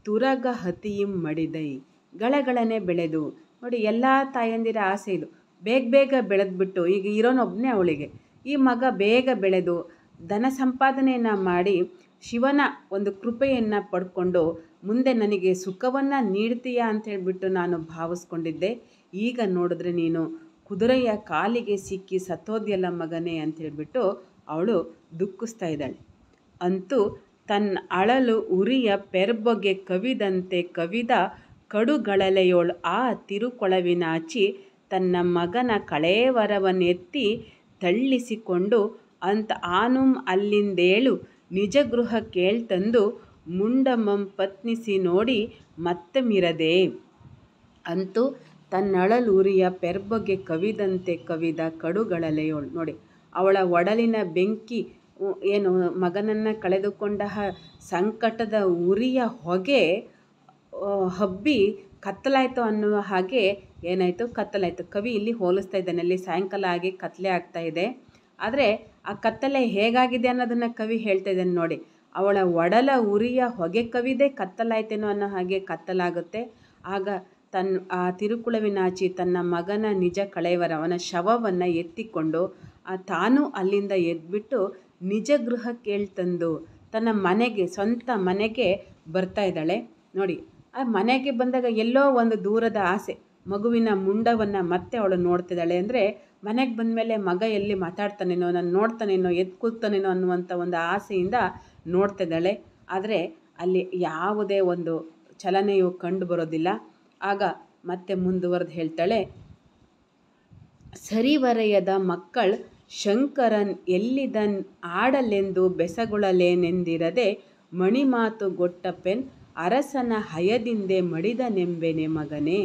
ತುರಗ ಹತಿಯಿಂ ಮಡಿದೈ. ಗಳೆಗಳನೆ ಬೆಳೆದು ನೋಡಿ ಎಲ್ಲ ತಾಯಂದಿರ ಆಸೆ ಇದು. ಬೇಗ ಬೇಗ ಬೆಳೆದ್ಬಿಟ್ಟು ಈಗ ಇರೋನೊಬ್ಬನೇ ಅವಳಿಗೆ. ಈ ಮಗ ಬೇಗ ಬೆಳೆದು ಧನ ಸಂಪಾದನೆಯನ್ನು ಮಾಡಿ ಶಿವನ ಒಂದು ಕೃಪೆಯನ್ನು ಪಡ್ಕೊಂಡು ಮುಂದೆ ನನಗೆ ಸುಖವನ್ನು ನೀಡ್ತೀಯಾ ಅಂತ ಹೇಳಿಬಿಟ್ಟು ನಾನು ಭಾವಿಸ್ಕೊಂಡಿದ್ದೆ. ಈಗ ನೋಡಿದ್ರೆ ನೀನು ಕುದುರೆಯ ಕಾಲಿಗೆ ಸಿಕ್ಕಿ ಸತ್ತೋದ್ಯಲ್ಲ ಮಗನೇ ಅಂತ ಹೇಳ್ಬಿಟ್ಟು ಅವಳು ದುಃಖಿಸ್ತಾ ಇದ್ದಾಳೆ. ಅಂತೂ ತನ್ನ ಅಳಲು ಉರಿಯ ಪೆರ್ಬೊಗೆ ಕವಿದಂತೆ ಕವಿದ ಕಡುಗಳಲೆಯೋಳು ಆ ತಿರುಕೊಳವಿನಾಚಿ ತನ್ನ ಮಗನ ಕಳೇವರವನ್ನೆತ್ತಿ ತಳ್ಳಿಸಿಕೊಂಡು, ಅಂತ ಆನುಂ ಅಲ್ಲಿಂದೇಳು ನಿಜ ಗೃಹ ಕೇಳ್ತಂದು ಮುಂಡಮಂ ಪತ್ನಿಸಿ ನೋಡಿ ಮತ್ತೆ ಮಿರದೆ ಅಂತೂ ತನ್ನಳಲುರಿಯ ಪೆರ್ಬಗೆ ಕವಿದಂತೆ ಕವಿದ ಕಡುಗಳಲೆಯೋಳು ನೋಡಿ, ಅವಳ ಒಡಲಿನ ಬೆಂಕಿ ಏನು, ಮಗನನ್ನು ಕಳೆದುಕೊಂಡ ಸಂಕಟದ ಉರಿಯ ಹೊಗೆ ಹಬ್ಬಿ ಕತ್ತಲಾಯಿತು ಅನ್ನುವ ಹಾಗೆ ಏನಾಯಿತು? ಕತ್ತಲಾಯಿತು. ಕವಿ ಇಲ್ಲಿ ಹೋಲಿಸ್ತಾ ಇದ್ದಾನೆ. ಅಲ್ಲಿ ಸಾಯಂಕಾಲ ಆಗಿ ಕತ್ತಲೆ ಆಗ್ತಾ ಇದೆ. ಆದರೆ ಆ ಕತ್ತಲೆ ಹೇಗಾಗಿದೆ ಅನ್ನೋದನ್ನು ಕವಿ ಹೇಳ್ತಾ ಇದ್ದಾನೆ ನೋಡಿ. ಅವಳ ಒಡಲ ಉರಿಯ ಹೊಗೆ ಕವಿದೆ ಕತ್ತಲಾಯ್ತೇನೋ ಅನ್ನೋ ಹಾಗೆ ಕತ್ತಲಾಗುತ್ತೆ. ಆಗ ತನ್ನ ಆ ತಿರುಕುಳವಿನಾಚಿ ತನ್ನ ಮಗನ ನಿಜ ಕಳೆಯವರ ಅವನ ಶವವನ್ನು ಎತ್ತಿಕೊಂಡು, ಆ ತಾನು ಅಲ್ಲಿಂದ ಎದ್ಬಿಟ್ಟು ನಿಜ ಗೃಹ ಕೇಳ್ತಂದು ತನ್ನ ಮನೆಗೆ, ಸ್ವಂತ ಮನೆಗೆ ಬರ್ತಾ ಇದ್ದಾಳೆ. ನೋಡಿ, ಆ ಮನೆಗೆ ಬಂದಾಗ ಎಲ್ಲೋ ಒಂದು ದೂರದ ಆಸೆ, ಮಗುವಿನ ಮುಂಡವನ್ನು ಮತ್ತೆ ಅವಳು ನೋಡ್ತಿದ್ದಾಳೆ ಅಂದರೆ, ಮನೆಗೆ ಬಂದಮೇಲೆ ಮಗ ಎಲ್ಲಿ ಮಾತಾಡ್ತಾನೇನೋ, ನಾನು ನೋಡ್ತಾನೇನೋ, ಎದ್ದು ಕೂಗ್ತಾನೇನೋ ಅನ್ನುವಂಥ ಒಂದು ಆಸೆಯಿಂದ ನೋಡ್ತಿದ್ದಾಳೆ. ಆದರೆ ಅಲ್ಲಿ ಯಾವುದೇ ಒಂದು ಚಲನೆಯು ಕಂಡು ಬರೋದಿಲ್ಲ ಆಗ ಮತ್ತೆ ಮುಂದುವರೆದು ಹೇಳ್ತಾಳೆ ಸರಿವರೆಯದ ಮಕ್ಕಳ್, ಶಂಕರನ್ ಎಲ್ಲಿದನ್ ಆಡಲೆಂದು ಬೆಸಗುಳಲೇನೆಂದಿರದೆ ಮಣಿಮಾತು ಗೊಟ್ಟಪ್ಪೆನ್ ಅರಸನ ಹಯದಿಂದೆ ಮಡಿದನೆಂಬೆನೆ ಮಗನೇ.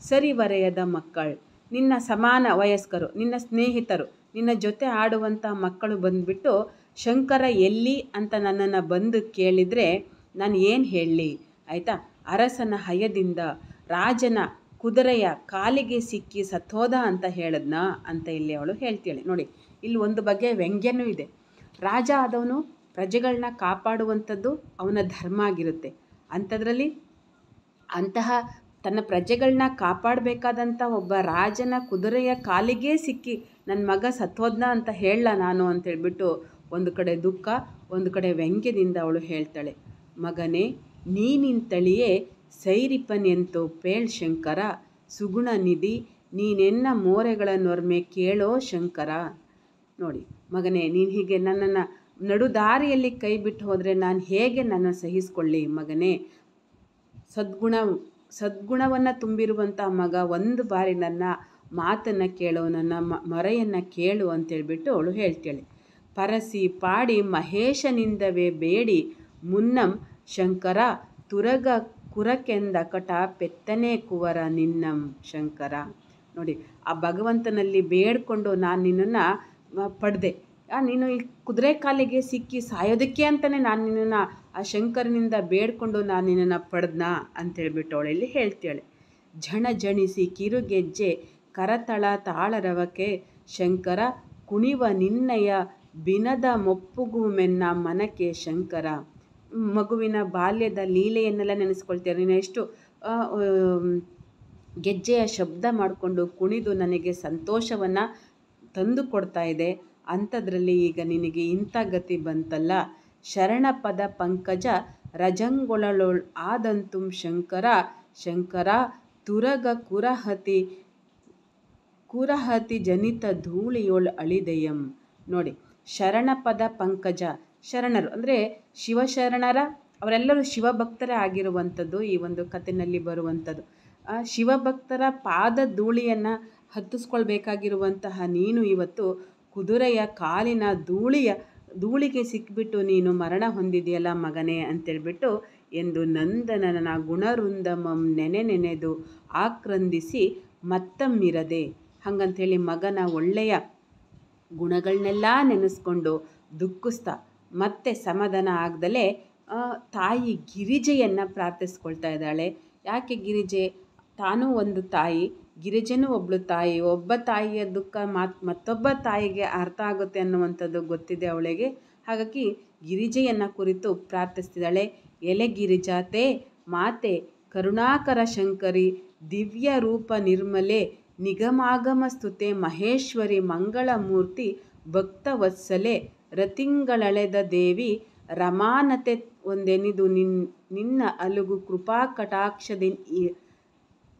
ಸರಿವರೆಯದ ಮಕ್ಕಳ್, ನಿನ್ನ ಸಮಾನ ವಯಸ್ಕರು, ನಿನ್ನ ಸ್ನೇಹಿತರು, ನಿನ್ನ ಜೊತೆ ಆಡುವಂಥ ಮಕ್ಕಳು ಬಂದುಬಿಟ್ಟು ಶಂಕರ ಎಲ್ಲಿ ಅಂತ ನನ್ನನ್ನು ಬಂದು ಕೇಳಿದರೆ ನಾನು ಏನು ಹೇಳಲಿ? ಆಯಿತಾ? ಅರಸನ ಹಯದಿಂದ ರಾಜನ ಕುದುರೆಯ ಕಾಲಿಗೆ ಸಿಕ್ಕಿ ಸತ್ತೋದ ಅಂತ ಹೇಳದ್ನಾ ಅಂತ ಇಲ್ಲಿ ಅವಳು ಹೇಳ್ತಾಳೆ ನೋಡಿ, ಇಲ್ಲಿ ಒಂದು ಬಗೆಯ ವ್ಯಂಗ್ಯನೂ ಇದೆ. ರಾಜ ಆದವನು ಪ್ರಜೆಗಳನ್ನ ಕಾಪಾಡುವಂಥದ್ದು ಅವನ ಧರ್ಮ ಆಗಿರುತ್ತೆ. ಅಂಥದ್ರಲ್ಲಿ ಅಂತಹ ತನ್ನ ಪ್ರಜೆಗಳನ್ನ ಕಾಪಾಡಬೇಕಾದಂಥ ಒಬ್ಬ ರಾಜನ ಕುದುರೆಯ ಕಾಲಿಗೆ ಸಿಕ್ಕಿ ನನ್ನ ಮಗ ಸತ್ತೋದ್ನ ಅಂತ ಹೇಳಲ್ಲ ನಾನು ಅಂತೇಳ್ಬಿಟ್ಟು ಒಂದು ಕಡೆ ದುಃಖ, ಒಂದು ಕಡೆ ವ್ಯಂಗ್ಯದಿಂದ ಅವಳು ಹೇಳ್ತಾಳೆ, ಮಗನೇ, ನೀನಿಂತಳಿಯೇ ಸೈರಿಪನೆಂತು ಪೇಳ್ ಶಂಕರ, ಸುಗುಣ ನಿಧಿ, ನೀನೆನ್ನ ಮೋರೆಗಳ ನೊರ್ಮೆ ಕೇಳೋ ಶಂಕರ. ನೋಡಿ, ಮಗನೇ, ನೀನು ಹೀಗೆ ನನ್ನನ್ನು ನಡುದಾರಿಯಲ್ಲಿ ಕೈ ಬಿಟ್ಟು ಹೋದರೆ ನಾನು ಹೇಗೆ ನನ್ನ ಸಹಿಸ್ಕೊಳ್ಳಿ ಮಗನೇ? ಸದ್ಗುಣ, ಸದ್ಗುಣವನ್ನು ತುಂಬಿರುವಂಥ ಮಗ ಒಂದು ಬಾರಿ ನನ್ನ ಮಾತನ್ನು ಕೇಳೋ, ನನ್ನ ಮ, ಮೊರೆಯನ್ನು ಕೇಳು ಅಂತೇಳ್ಬಿಟ್ಟು ಅವಳು ಹೇಳ್ತಾಳೆ. ಪರಸಿ ಪಾಡಿ ಮಹೇಶನಿಂದವೇ ಬೇಡಿ. ಮುನ್ನಂ ಶಂಕರ, ತುರಗ ಕುರಕೆಂದ ಕಟ ಪೆತ್ತನೆ ಕುವರ ನಿನ್ನಂ ಶಂಕರ. ನೋಡಿ, ಆ ಭಗವಂತನಲ್ಲಿ ಬೇಡ್ಕೊಂಡು ನಾನು ನಿನ್ನನ್ನು ಪಡೆದೆ. ನೀನು ಈ ಕುದುರೆ ಕಾಲಿಗೆ ಸಿಕ್ಕಿ ಸಾಯೋದಕ್ಕೆ ಅಂತಲೇ ನಾನು ನಿನ್ನನ್ನು, ಆ ಶಂಕರನಿಂದ ಬೇಡ್ಕೊಂಡು ನಾನು ನಿನ್ನನ್ನು ಅಂತ ಅಂತೇಳ್ಬಿಟ್ಟು ಅವಳಲ್ಲಿ ಹೇಳ್ತಾಳೆ ಝಣ ಜಣಿಸಿ ಕಿರುಗೆಜ್ಜೆ, ಕರತಳ ತಾಳರವಕೆ, ಶಂಕರ ಕುಣಿವ ನಿನ್ನಯ ಬಿನದ ಮೊಪ್ಪುಗುಮೆನ್ನ ಮನಕ್ಕೆ ಶಂಕರ. ಮಗುವಿನ ಬಾಲ್ಯದ ಲೀಲೆಯನ್ನೆಲ್ಲ ನೆನೆಸ್ಕೊಳ್ತೀರ ನೀನು? ಎಷ್ಟು ಗೆಜ್ಜೆಯ ಶಬ್ದ ಮಾಡಿಕೊಂಡು ಕುಣಿದು ನನಗೆ ಸಂತೋಷವನ್ನು ತಂದು ಕೊಡ್ತಾ ಇದೆ. ಅಂಥದ್ರಲ್ಲಿ ಈಗ ನಿನಗೆ ಇಂಥ ಗತಿ ಬಂತಲ್ಲ. ಶರಣ ಪದ ಪಂಕಜ ರಜಂಗೊಳಲೊಳ್ ಆದಂತುಂ ಶಂಕರ ಶಂಕರ ತುರಗ ಕುರಹತಿ ಕುರಹತಿ ಜನಿತ ಧೂಳಿಯೊಳ್ ಅಳಿದೆಯಂ. ನೋಡಿ ಶರಣ ಪದ ಪಂಕಜ ಶರಣರು. ಅಂದರೆ ಶಿವಶರಣರ, ಅವರೆಲ್ಲರೂ ಶಿವಭಕ್ತರೇ ಆಗಿರುವಂಥದ್ದು ಈ ಒಂದು ಕಥೆನಲ್ಲಿ ಬರುವಂಥದ್ದು. ಆ ಶಿವಭಕ್ತರ ಪಾದ ಧೂಳಿಯನ್ನು ಹತ್ತಿಸ್ಕೊಳ್ಬೇಕಾಗಿರುವಂತಹ ನೀನು ಇವತ್ತು ಕುದುರೆಯ ಕಾಲಿನ ಧೂಳಿಯ, ಧೂಳಿಗೆ ಸಿಕ್ಬಿಟ್ಟು ನೀನು ಮರಣ ಹೊಂದಿದೆಯಲ್ಲ ಮಗನೇ ಅಂತೇಳ್ಬಿಟ್ಟು ಎಂದು ನಂದನನ ಗುಣರುಂದಮಂ ನೆನೆ ನೆನೆದು ಆಕ್ರಂದಿಸಿ ಮತ್ತಮ್ಮಿರದೆ. ಹಾಗಂಥೇಳಿ ಮಗನ ಒಳ್ಳೆಯ ಗುಣಗಳನ್ನೆಲ್ಲ ನೆನೆಸ್ಕೊಂಡು ದುಃಖಿಸ್ತಾ ಮತ್ತೆ ಸಮಾಧಾನ ಆಗದಲೇ ತಾಯಿ ಗಿರಿಜೆಯನ್ನು ಪ್ರಾರ್ಥಿಸ್ಕೊಳ್ತಾ ಇದ್ದಾಳೆ. ಯಾಕೆ ಗಿರಿಜೆ? ತಾನೂ ಒಂದು ತಾಯಿ, ಗಿರಿಜೆನೂ ಒಬ್ಬಳು ತಾಯಿ. ಒಬ್ಬ ತಾಯಿಯ ದುಃಖ ಮಾತ್, ಮತ್ತೊಬ್ಬ ತಾಯಿಗೆ ಅರ್ಥ ಆಗುತ್ತೆ ಅನ್ನುವಂಥದ್ದು ಗೊತ್ತಿದೆ ಅವಳಿಗೆ. ಹಾಗಾಗಿ ಗಿರಿಜೆಯನ್ನು ಕುರಿತು ಪ್ರಾರ್ಥಿಸ್ತಿದ್ದಾಳೆ. ಎಲೆ ಗಿರಿಜಾತೆ, ಮಾತೆ ಕರುಣಾಕರ ಶಂಕರಿ, ದಿವ್ಯ ರೂಪ ನಿರ್ಮಲೆ ನಿಗಮಾಗಮ ಸ್ತುತೆ ಮಹೇಶ್ವರಿ ಮಂಗಳಮೂರ್ತಿ ಭಕ್ತವತ್ಸಲೆ ರತಿಂಗಳಳೆದ ದೇವಿ ರಮಾನತೆ ಒಂದೆನಿದು ನಿನ್, ನಿನ್ನ ಅಲುಗು ಕೃಪಾ ಕಟಾಕ್ಷದಿ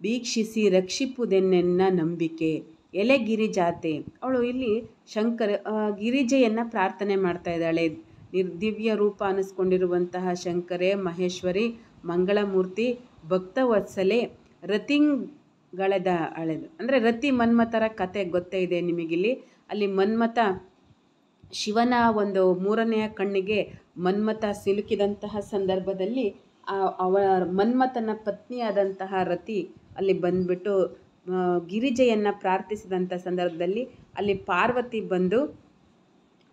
ವೀಕ್ಷಿಸಿ ರಕ್ಷಿಪುದೆನ್ನೆನ್ನ ನಂಬಿಕೆ. ಎಲೆ ಗಿರಿಜಾತೆ. ಅವಳು ಇಲ್ಲಿ ಶಂಕರ ಗಿರಿಜೆಯನ್ನು ಪ್ರಾರ್ಥನೆ ಮಾಡ್ತಾ ಇದ್ದಾಳೆ. ನಿರ್ದಿವ್ಯ ರೂಪ ಅನ್ನಿಸ್ಕೊಂಡಿರುವಂತಹ ಶಂಕರೇ, ಮಹೇಶ್ವರಿ, ಮಂಗಳಮೂರ್ತಿ, ಭಕ್ತವತ್ಸಲೆ ರತಿಂಗಳದ ಅಳೆದು ಅಂದರೆ ರತಿ ಮನ್ಮಥರ ಕತೆ ಗೊತ್ತೇ ಇದೆ ನಿಮಗಿಲ್ಲಿ. ಅಲ್ಲಿ ಮನ್ಮಥ ಶಿವನ ಒಂದು ಮೂರನೆಯ ಕಣ್ಣಿಗೆ ಮನ್ಮಥ ಸಿಲುಕಿದಂತಹ ಸಂದರ್ಭದಲ್ಲಿ ಅವ ಮನ್ಮಥನ ಪತ್ನಿಯಾದಂತಹ ರತಿ ಅಲ್ಲಿ ಬಂದ್ಬಿಟ್ಟು ಗಿರಿಜೆಯನ್ನು ಪ್ರಾರ್ಥಿಸಿದಂಥ ಸಂದರ್ಭದಲ್ಲಿ ಅಲ್ಲಿ ಪಾರ್ವತಿ ಬಂದು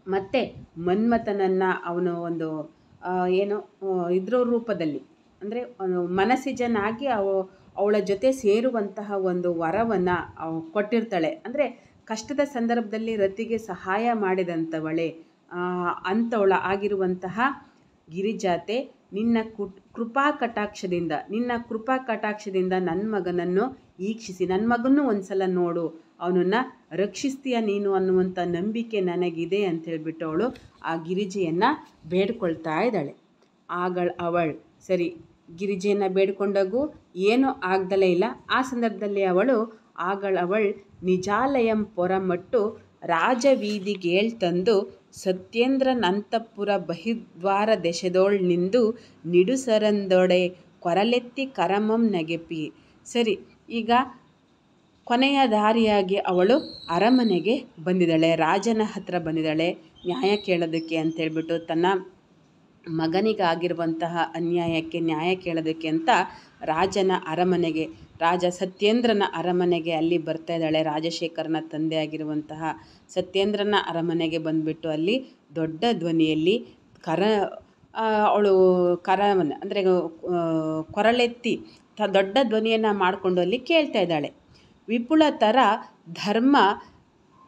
ಮತ್ತೆ ಮನ್ಮಥನನ್ನು ಅವನು ಒಂದು ಏನು ಇದ್ರ ರೂಪದಲ್ಲಿ, ಅಂದರೆ ಮನಸ್ಸಿಜನಾಗಿ ಅವ ಅವಳ ಜೊತೆ ಸೇರುವಂತಹ ಒಂದು ವರವನ್ನು ಕೊಟ್ಟಿರ್ತಾಳೆ. ಅಂದರೆ ಕಷ್ಟದ ಸಂದರ್ಭದಲ್ಲಿ ರತಿಗೆ ಸಹಾಯ ಮಾಡಿದಂಥವಳೆ ಅಂಥವಳ ಆಗಿರುವಂತಹ ಗಿರಿಜಾತೆ, ನಿನ್ನ ಕುಟ್ ಕೃಪಾ ಕಟಾಕ್ಷದಿಂದ, ನಿನ್ನ ಕೃಪಾ ಕಟಾಕ್ಷದಿಂದ ನನ್ನ ಮಗನನ್ನು ಈಕ್ಷಿಸಿ ನನ್ನ ಮಗನೂ ಒಂದು ಸಲ ನೋಡು, ಅವನನ್ನು ರಕ್ಷಿಸ್ತೀಯ ನೀನು ಅನ್ನುವಂಥ ನಂಬಿಕೆ ನನಗಿದೆ ಅಂತ ಹೇಳಿಬಿಟ್ಟು ಅವಳು ಆ ಗಿರಿಜೆಯನ್ನು ಬೇಡ್ಕೊಳ್ತಾ ಇದ್ದಾಳೆ. ಆಗಳ, ಅವಳು, ಸರಿ ಗಿರಿಜೆಯನ್ನು ಬೇಡ್ಕೊಂಡಾಗೂ ಏನೂ ಆಗ್ದಲೇ ಇಲ್ಲ. ಆ ಸಂದರ್ಭದಲ್ಲಿ ಅವಳು ಆಗಳವಳ್ ನಿಜಾಲಯಂ ಪೊರಮಟ್ಟು ರಾಜವೀದಿಗೇಳ್ತಂದು ಸತ್ಯೇಂದ್ರ ನಂತಪುರ ಬಹಿದ್ವಾರ ದೆಶದೋಳ್ ನಿಂದು ನಿಡುಸರಂದೊಡೆ ಕೊರಲೆತ್ತಿ ಕರಮಂ ನಗೆಪಿ. ಸರಿ, ಈಗ ಕೊನೆಯ ದಾರಿಯಾಗಿ ಅವಳು ಅರಮನೆಗೆ ಬಂದಿದ್ದಾಳೆ, ರಾಜನ ಹತ್ರ ಬಂದಿದ್ದಾಳೆ, ನ್ಯಾಯ ಕೇಳೋದಕ್ಕೆ ಅಂತೇಳ್ಬಿಟ್ಟು ತನ್ನ ಮಗನಿಗಾಗಿರುವಂತಹ ಅನ್ಯಾಯಕ್ಕೆ ನ್ಯಾಯ ಕೇಳೋದಕ್ಕೆ ಅಂತ ರಾಜನ ಅರಮನೆಗೆ, ರಾಜ ಸತ್ಯೇಂದ್ರನ ಅರಮನೆಗೆ ಅಲ್ಲಿ ಬರ್ತಾ ಇದ್ದಾಳೆ. ರಾಜಶೇಖರನ ತಂದೆ ಆಗಿರುವಂತಹ ಸತ್ಯೇಂದ್ರನ ಅರಮನೆಗೆ ಬಂದುಬಿಟ್ಟು ಅಲ್ಲಿ ದೊಡ್ಡ ಧ್ವನಿಯಲ್ಲಿ ಕರ ಅವಳು ಕರವನ್ನು, ಅಂದರೆ ಕೊರಳೆತ್ತಿ ತ, ದೊಡ್ಡ ಧ್ವನಿಯನ್ನು ಮಾಡಿಕೊಂಡು ಅಲ್ಲಿ ಕೇಳ್ತಾ ಇದ್ದಾಳೆ. ವಿಪುಲ ಥರ ಧರ್ಮ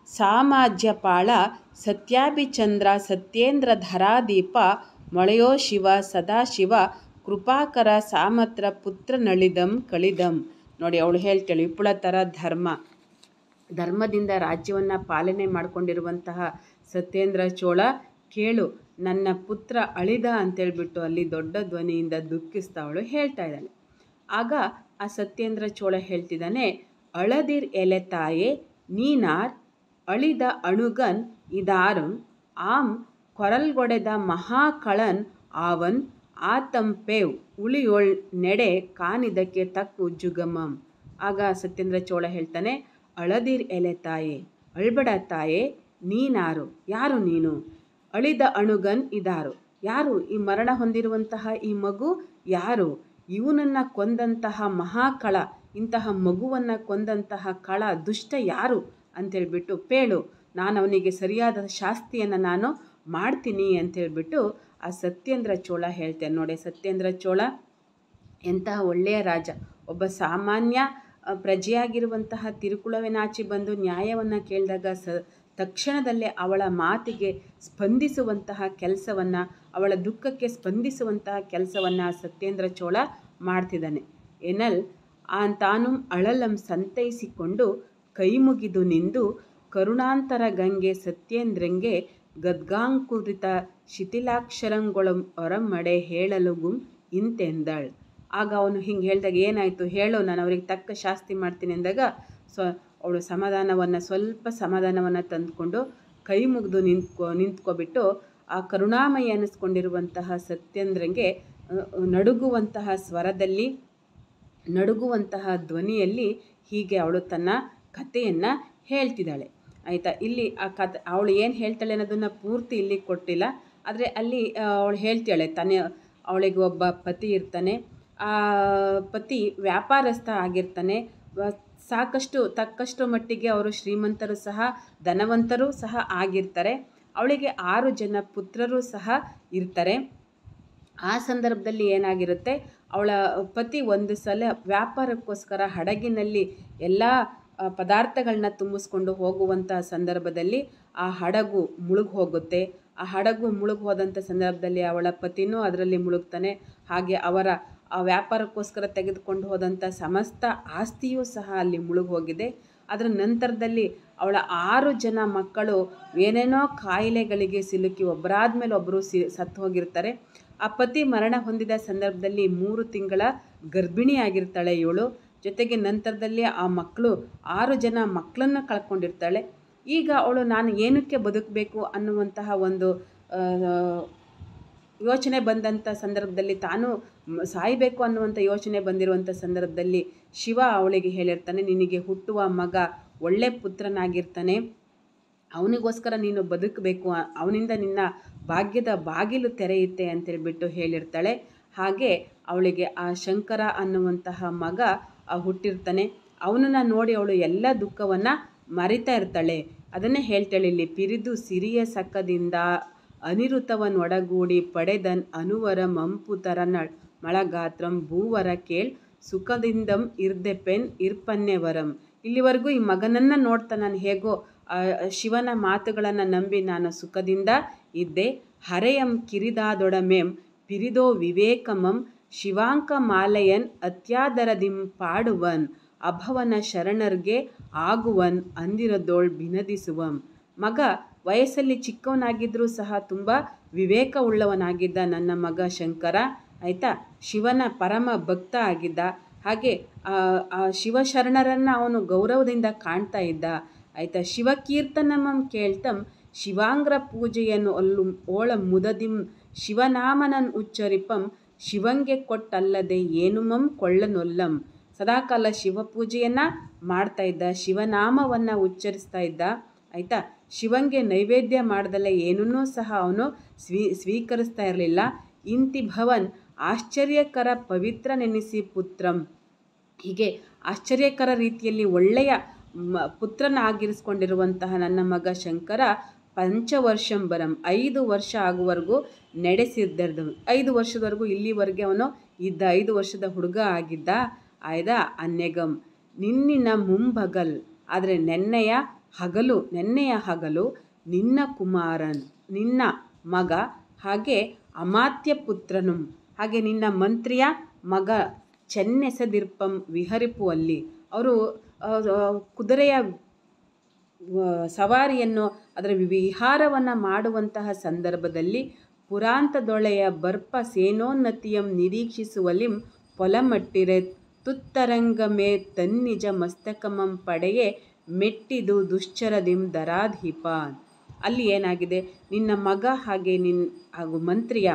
ಸಾಮಾಜ್ಯಪಾಳ ಸತ್ಯಾಭಿಚಂದ್ರ ಸತ್ಯೇಂದ್ರ ಧರಾದೀಪ ಮೊಳೆಯೋ ಶಿವ ಸದಾಶಿವ ಕೃಪಾಕರ ಸಾಮತ್ರ ಪುತ್ರ ನಳಿದಂ ಕಳಿದಂ. ನೋಡಿ, ಅವಳು ಹೇಳ್ತಾಳೆ ವಿಪುಳ ಥರ ಧರ್ಮ. ಧರ್ಮದಿಂದ ರಾಜ್ಯವನ್ನು ಪಾಲನೆ ಮಾಡಿಕೊಂಡಿರುವಂತಹ ಸತ್ಯೇಂದ್ರ ಚೋಳ, ಕೇಳು, ನನ್ನ ಪುತ್ರ ಅಳಿದ ಅಂತೇಳ್ಬಿಟ್ಟು ಅಲ್ಲಿ ದೊಡ್ಡ ಧ್ವನಿಯಿಂದ ದುಃಖಿಸ್ತಾ ಅವಳು ಹೇಳ್ತಾ ಇದ್ದಾಳೆ. ಆಗ ಆ ಸತ್ಯೇಂದ್ರ ಚೋಳ ಹೇಳ್ತಿದ್ದಾನೆ, ಅಳದಿರ್ ಎಲೆ ತಾಯೆ, ನೀನಾರ್ ಅಳಿದ ಅಣುಗನ್ ಇದಾರಂ, ಆಮ್ ಕೊರಲ್ಗೊಡೆದ ಮಹಾಕಳನ್ ಆವನ್ ಆತಂಪೇವ್ ಉಳಿಯೊಳ್ ನೆಡೆ ಕಾನಿದಕ್ಕೆ ತಕ್ಕು ಜುಗಮಂ. ಆಗ ಸತ್ಯೇಂದ್ರ ಚೋಳ ಹೇಳ್ತಾನೆ, ಅಳದಿರ್ ಎಲೆ ತಾಯೆ, ಅಳ್ಬಡ ತಾಯೆ, ನೀನಾರು, ಯಾರು ನೀನು? ಅಳಿದ ಅಣುಗನ್ ಇದಾರು, ಯಾರು ಈ ಮರಣ ಹೊಂದಿರುವಂತಹ ಈ ಮಗು? ಯಾರು? ಇವನನ್ನು ಕೊಂದಂತಹ ಮಹಾಕಳ, ಇಂತಹ ಮಗುವನ್ನು ಕೊಂದಂತಹ ಕಳ ದುಷ್ಟ ಯಾರು? ಅಂತೇಳ್ಬಿಟ್ಟು ಪೇಳು ನಾನು ಅವನಿಗೆ ಸರಿಯಾದ ಶಾಸ್ತಿಯನ್ನು ನಾನು ಮಾಡ್ತೀನಿ ಅಂತ ಹೇಳ್ಬಿಟ್ಟು ಆ ಸತ್ಯೇಂದ್ರ ಚೋಳ ಹೇಳ್ತೇನೆ. ನೋಡಿ, ಸತ್ಯೇಂದ್ರ ಚೋಳ ಎಂತಹ ಒಳ್ಳೆಯ ರಾಜ. ಒಬ್ಬ ಸಾಮಾನ್ಯ ಪ್ರಜೆಯಾಗಿರುವಂತಹ ತಿರುಕುಳವೆನಾಚಿ ಬಂದು ನ್ಯಾಯವನ್ನು ಕೇಳಿದಾಗ ಸ, ತಕ್ಷಣದಲ್ಲೇ ಅವಳ ಮಾತಿಗೆ ಸ್ಪಂದಿಸುವಂತಹ ಕೆಲಸವನ್ನು, ಅವಳ ದುಃಖಕ್ಕೆ ಸ್ಪಂದಿಸುವಂತಹ ಕೆಲಸವನ್ನು ಸತ್ಯೇಂದ್ರ ಚೋಳ ಮಾಡ್ತಿದ್ದಾನೆ. ಎನಲ್ ಆ ತಾನು ಅಳಲಂ ಸಂತೈಸಿಕೊಂಡು ಕೈ ಮುಗಿದು ನಿಂದು ಕರುಣಾಂತರ ಗಂಗೆ ಸತ್ಯೇಂದ್ರಂಗೆ ಗದ್ಗಾಂಕುರಿತ ಶಿಥಿಲಾಕ್ಷರಂಗೊಳಂ ಹೊರಮಡೆ ಹೇಳಲುಗುಂ ಇಂತೆಂದಳ್. ಆಗ ಅವನು ಹಿಂಗೆ ಹೇಳಿದಾಗ ಏನಾಯಿತು? ಹೇಳು, ನಾನು ಅವ್ರಿಗೆ ತಕ್ಕ ಶಾಸ್ತಿ ಮಾಡ್ತೀನಿ ಅಂದಾಗ ಸ್ವ ಅವಳು ಸಮಾಧಾನವನ್ನು, ಸ್ವಲ್ಪ ಸಮಾಧಾನವನ್ನು ತಂದುಕೊಂಡು ಕೈ ಮುಗಿದು ನಿಂತ್ಕೊ, ನಿಂತ್ಕೊಬಿಟ್ಟು ಆ ಕರುಣಾಮಯಿ ಅನ್ನಿಸ್ಕೊಂಡಿರುವಂತಹ ಸತ್ಯೇಂದ್ರಂಗೆ ನಡುಗುವಂತಹ ಸ್ವರದಲ್ಲಿ, ನಡುಗುವಂತಹ ಧ್ವನಿಯಲ್ಲಿ ಹೀಗೆ ಅವಳು ತನ್ನ ಕಥೆಯನ್ನು ಹೇಳ್ತಿದ್ದಾಳೆ. ಆಯಿತಾ? ಇಲ್ಲಿ ಆ ಕತೆ ಅವಳು ಏನು ಹೇಳ್ತಾಳೆ ಅನ್ನೋದನ್ನು ಪೂರ್ತಿ ಇಲ್ಲಿ ಕೊಟ್ಟಿಲ್ಲ. ಆದರೆ ಅಲ್ಲಿ ಅವಳು ಹೇಳ್ತಾಳೆ, ತಾನೇ, ಅವಳಿಗೆ ಒಬ್ಬ ಪತಿ ಇರ್ತಾನೆ. ಆ, ಪತಿ ವ್ಯಾಪಾರಸ್ಥ ಆಗಿರ್ತಾನೆ. ಸಾಕಷ್ಟು, ತಕ್ಕಷ್ಟು ಮಟ್ಟಿಗೆ ಅವರು ಶ್ರೀಮಂತರು ಸಹ, ಧನವಂತರು ಸಹ ಆಗಿರ್ತಾರೆ. ಅವಳಿಗೆ ಆರು ಜನ ಪುತ್ರರು ಸಹ ಇರ್ತಾರೆ. ಆ ಸಂದರ್ಭದಲ್ಲಿ ಏನಾಗಿರುತ್ತೆ, ಅವಳ ಪತಿ ಒಂದು ಸಲ ವ್ಯಾಪಾರಕ್ಕೋಸ್ಕರ ಹಡಗಿನಲ್ಲಿ ಎಲ್ಲ ಪದಾರ್ಥಗಳನ್ನ ತುಂಬಿಸ್ಕೊಂಡು ಹೋಗುವಂಥ ಸಂದರ್ಭದಲ್ಲಿ ಆ ಹಡಗು ಮುಳುಗಿ ಹೋಗುತ್ತೆ. ಆ ಹಡಗು ಮುಳುಗಿ ಹೋದಂಥ ಸಂದರ್ಭದಲ್ಲಿ ಅವಳ ಪತಿನೂ ಅದರಲ್ಲಿ ಮುಳುಗ್ತಾನೆ. ಹಾಗೆ ಅವರ ಆ ವ್ಯಾಪಾರಕ್ಕೋಸ್ಕರ ತೆಗೆದುಕೊಂಡು ಹೋದಂಥ ಸಮಸ್ತ ಆಸ್ತಿಯೂ ಸಹ ಅಲ್ಲಿ ಮುಳುಗಿ ಹೋಗಿದೆ. ಅದರ ನಂತರದಲ್ಲಿ ಅವಳ ಆರು ಜನ ಮಕ್ಕಳು ಏನೇನೋ ಕಾಯಿಲೆಗಳಿಗೆ ಸಿಲುಕಿ ಒಬ್ಬರಾದ ಮೇಲೆ ಒಬ್ಬರು ಸಿ, ಸತ್ತು ಹೋಗಿರ್ತಾರೆ. ಆ ಪತಿ ಮರಣ ಹೊಂದಿದ ಸಂದರ್ಭದಲ್ಲಿ ಮೂರು ತಿಂಗಳ ಗರ್ಭಿಣಿಯಾಗಿರ್ತಾಳೆ ಇವಳು. ಜೊತೆಗೆ ನಂತರದಲ್ಲಿ ಆ ಮಕ್ಕಳು ಆರು ಜನ ಮಕ್ಕಳನ್ನು ಕಳ್ಕೊಂಡಿರ್ತಾಳೆ. ಈಗ ಅವಳು ನಾನು ಏನಕ್ಕೆ ಬದುಕಬೇಕು ಅನ್ನುವಂತಹ ಒಂದು ಯೋಚನೆ ಬಂದಂಥ ಸಂದರ್ಭದಲ್ಲಿ ತಾನು ಸಾಯಬೇಕು ಅನ್ನುವಂಥ ಯೋಚನೆ ಬಂದಿರುವಂಥ ಸಂದರ್ಭದಲ್ಲಿ ಶಿವ ಅವಳಿಗೆ ಹೇಳಿರ್ತಾನೆ, ನಿನಗೆ ಹುಟ್ಟುವ ಮಗ ಒಳ್ಳೆ ಪುತ್ರನಾಗಿರ್ತಾನೆ. ಅವನಿಗೋಸ್ಕರ ನೀನು ಬದುಕಬೇಕು, ಅವನಿಂದ ನಿನ್ನ ಭಾಗ್ಯದ ಬಾಗಿಲು ತೆರೆಯುತ್ತೆ ಅಂತೇಳ್ಬಿಟ್ಟು ಹೇಳಿರ್ತಾಳೆ. ಹಾಗೆ ಅವಳಿಗೆ ಆ ಶಂಕರ ಅನ್ನುವಂತಹ ಮಗ ಹುಟ್ಟಿರ್ತಾನೆ. ಅವನನ್ನು ನೋಡಿ ಅವಳು ಎಲ್ಲ ದುಃಖವನ್ನು ಮರಿತಾ ಇರ್ತಾಳೆ. ಅದನ್ನೇ ಹೇಳ್ತಾಳೆ, ಇಲ್ಲಿ ಪಿರಿದು ಸಿರಿಯ ಸಕ್ಕದಿಂದ ಅನಿರುತವನೊಡಗೂಡಿ ಪಡೆದನ್ ಅನುವರ ಮಂಪು ತರನಳ್ ಮಳಗಾತ್ರಂ ಭೂವರ ಕೇಳ್ ಸುಖದಿಂದಂ ಇರ್ಪನ್ನೆ ಇರ್ಪನ್ನೆವರಂ ಇಲ್ಲಿವರೆಗೂ ಈ ಮಗನನ್ನು ನೋಡ್ತಾ ನಾನು ಹೇಗೋ ಶಿವನ ಮಾತುಗಳನ್ನು ನಂಬಿ ನಾನು ಸುಖದಿಂದ ಇದ್ದೆ. ಹರೆಯಂ ಕಿರಿದಾದೊಡಮೆಂ ಪಿರಿದೋ ವಿವೇಕಮಂ ಶಿವಾಂಕ ಮಾಲಯನ್ ಅತ್ಯಾದರದಿಂ ಪಾಡುವನ್, ಅಭವನ ಶರಣರ್ಗೆ ಆಗುವನ್ ಅಂದಿರದೋಳ್ ಬಿನದಿಸುವಂ. ಮಗ ವಯಸ್ಸಲ್ಲಿ ಚಿಕ್ಕವನಾಗಿದ್ದರೂ ಸಹ ತುಂಬ ವಿವೇಕ ಉಳ್ಳವನಾಗಿದ್ದ ನನ್ನ ಮಗ ಶಂಕರ, ಆಯಿತಾ? ಶಿವನ ಪರಮ ಭಕ್ತ ಆಗಿದ್ದ. ಹಾಗೆ ಶಿವಶರಣರನ್ನು ಅವನು ಗೌರವದಿಂದ ಕಾಣ್ತಾ ಇದ್ದ. ಆಯಿತಾ? ಶಿವಕೀರ್ತನಮಂ ಕೇಳ್ತಂ ಶಿವಾಂಗ್ರ ಪೂಜೆಯನ್ನು ಅಲ್ಲು ಓಳ ಮುದದಿಂ ಶಿವನಾಮನನ್ ಉಚ್ಚರಿಪಂ ಶಿವಂಗೆ ಕೊಟ್ಟಲ್ಲದೆ ಏನುಮಂ ಕೊಳ್ಳನೊಲ್ಲಂ. ಸದಾಕಾಲ ಶಿವಪೂಜೆಯನ್ನು ಮಾಡ್ತಾ ಇದ್ದ, ಶಿವನಾಮವನ್ನು ಉಚ್ಚರಿಸ್ತಾ ಇದ್ದ. ಆಯಿತಾ? ಶಿವಂಗೆ ನೈವೇದ್ಯ ಮಾಡ್ದಲೆ ಏನನ್ನೂ ಸಹ ಅವನು ಸ್ವೀ, ಸ್ವೀಕರಿಸ್ತಾ ಇರಲಿಲ್ಲ. ಇಂತಿ ಭವನ್ ಆಶ್ಚರ್ಯಕರ ಪವಿತ್ರ ನೆನೆಸಿ ಪುತ್ರಂ. ಹೀಗೆ ಆಶ್ಚರ್ಯಕರ ರೀತಿಯಲ್ಲಿ ಒಳ್ಳೆಯ ಪುತ್ರನಾಗಿರಿಸ್ಕೊಂಡಿರುವಂತಹ ನನ್ನ ಮಗ ಶಂಕರ ಪಂಚವರ್ಷಂಬರಂ, ಐದು ವರ್ಷ ಆಗುವವರೆಗೂ ನಡೆಸಿದ್ದರು. ಐದು ವರ್ಷದವರೆಗೂ ಇಲ್ಲಿವರೆಗೆ ಅವನು ಇದ್ದ ಐದು ವರ್ಷದ ಹುಡುಗ ಆಗಿದ್ದ ಆಯ್ದ ಅನ್ಯಗಮ್ ನಿನ್ನಿನ ಮುಂಬಗಲ್, ಆದರೆ ನೆನ್ನೆಯ ಹಗಲು ನೆನ್ನೆಯ ಹಗಲು ನಿನ್ನ ಕುಮಾರನ್, ನಿನ್ನ ಮಗ, ಹಾಗೆ ಅಮಾತ್ಯ ಪುತ್ರನು, ಹಾಗೆ ನಿನ್ನ ಮಂತ್ರಿಯ ಮಗ ಚೆನ್ನೆಸದಿರ್ಪಂ ವಿಹರಿಪು ಅಲ್ಲಿ ಅವರು ಕುದುರೆಯ ಸವಾರಿಯನ್ನು, ಅದರ ವಿಹಾರವನ್ನು ಮಾಡುವಂತಹ ಸಂದರ್ಭದಲ್ಲಿ ಪುರಾಂತದೊಳೆಯ ಬರ್ಪ ಸೇನೋನ್ನತಿಯಂ ನಿರೀಕ್ಷಿಸುವಲಿಂ ಪೊಲಮಟ್ಟಿರೆ ತುತ್ತರಂಗಮೇ ತನ್ನಿಜ ಮಸ್ತಕಮಂ ಪಡೆಯೇ ಮೆಟ್ಟಿದು ದುಶ್ಚರದಿಂ ದರಾಧೀಪ ಅಲ್ಲಿ ಏನಾಗಿದೆ? ನಿನ್ನ ಮಗ ಹಾಗೆ ನಿನ್ ಹಾಗೂ ಮಂತ್ರಿಯ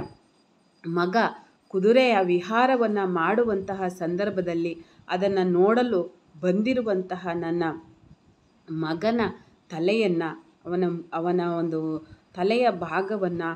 ಮಗ ಕುದುರೆಯ ವಿಹಾರವನ್ನು ಮಾಡುವಂತಹ ಸಂದರ್ಭದಲ್ಲಿ ಅದನ್ನು ನೋಡಲು ಬಂದಿರುವಂತಹ ನನ್ನ ಮಗನ ತಲೆಯನ್ನು, ಅವನ ಅವನ ಒಂದು ತಲೆಯ ಭಾಗವನ್ನು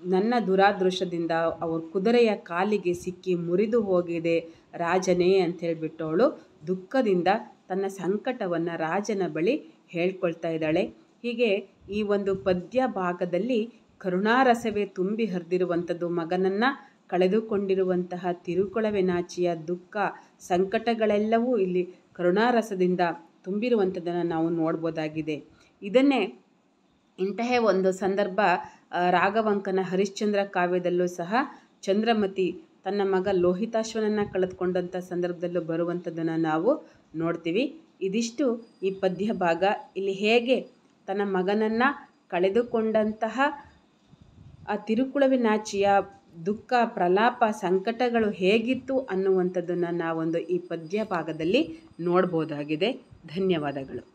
ನನ್ನ ದುರಾದೃಷ್ಟದಿಂದ ಅವ್ರ ಕುದುರೆಯ ಕಾಲಿಗೆ ಸಿಕ್ಕಿ ಮುರಿದು ಹೋಗಿದೆ ರಾಜನೇ ಅಂತ ಹೇಳಿಬಿಟ್ಟು ಅವಳು ದುಃಖದಿಂದ ತನ್ನ ಸಂಕಟವನ್ನು ರಾಜನ ಬಳಿ ಹೇಳ್ಕೊಳ್ತಾ ಇದ್ದಾಳೆ. ಹೀಗೆ ಈ ಒಂದು ಪದ್ಯ ಭಾಗದಲ್ಲಿ ಕರುಣಾರಸವೇ ತುಂಬಿ ಹರಿದಿರುವಂಥದ್ದು. ಮಗನನ್ನು ಕಳೆದುಕೊಂಡಿರುವಂತಹ ತಿರುಕೊಳವೆನಾಚಿಯ ದುಃಖ, ಸಂಕಟಗಳೆಲ್ಲವೂ ಇಲ್ಲಿ ಕರುಣಾರಸದಿಂದ ತುಂಬಿರುವಂಥದ್ದನ್ನು ನಾವು ನೋಡ್ಬೋದಾಗಿದೆ. ಇದನ್ನೇ ಇಂತಹ ಒಂದು ಸಂದರ್ಭ ರಾಘವಂಕನ ಹರಿಶ್ಚಂದ್ರ ಕಾವ್ಯದಲ್ಲೂ ಸಹ ಚಂದ್ರಮತಿ ತನ್ನ ಮಗ ಲೋಹಿತಾಶ್ವನನ್ನು ಕಳೆದುಕೊಂಡಂಥ ಸಂದರ್ಭದಲ್ಲೂ ಬರುವಂಥದ್ದನ್ನು ನಾವು ನೋಡ್ತೀವಿ. ಇದಿಷ್ಟು ಈ ಪದ್ಯ ಭಾಗ. ಇಲ್ಲಿ ಹೇಗೆ ತನ್ನ ಮಗನನ್ನು ಕಳೆದುಕೊಂಡಂತಹ ಆ ತಿರುಕುಳವಿನಾಚಿಯ ದುಃಖ, ಪ್ರಲಾಪ, ಸಂಕಟಗಳು ಹೇಗಿತ್ತು ಅನ್ನುವಂಥದ್ದನ್ನು ನಾವೊಂದು ಈ ಪದ್ಯ ಭಾಗದಲ್ಲಿ ನೋಡ್ಬೋದಾಗಿದೆ. ಧನ್ಯವಾದಗಳು.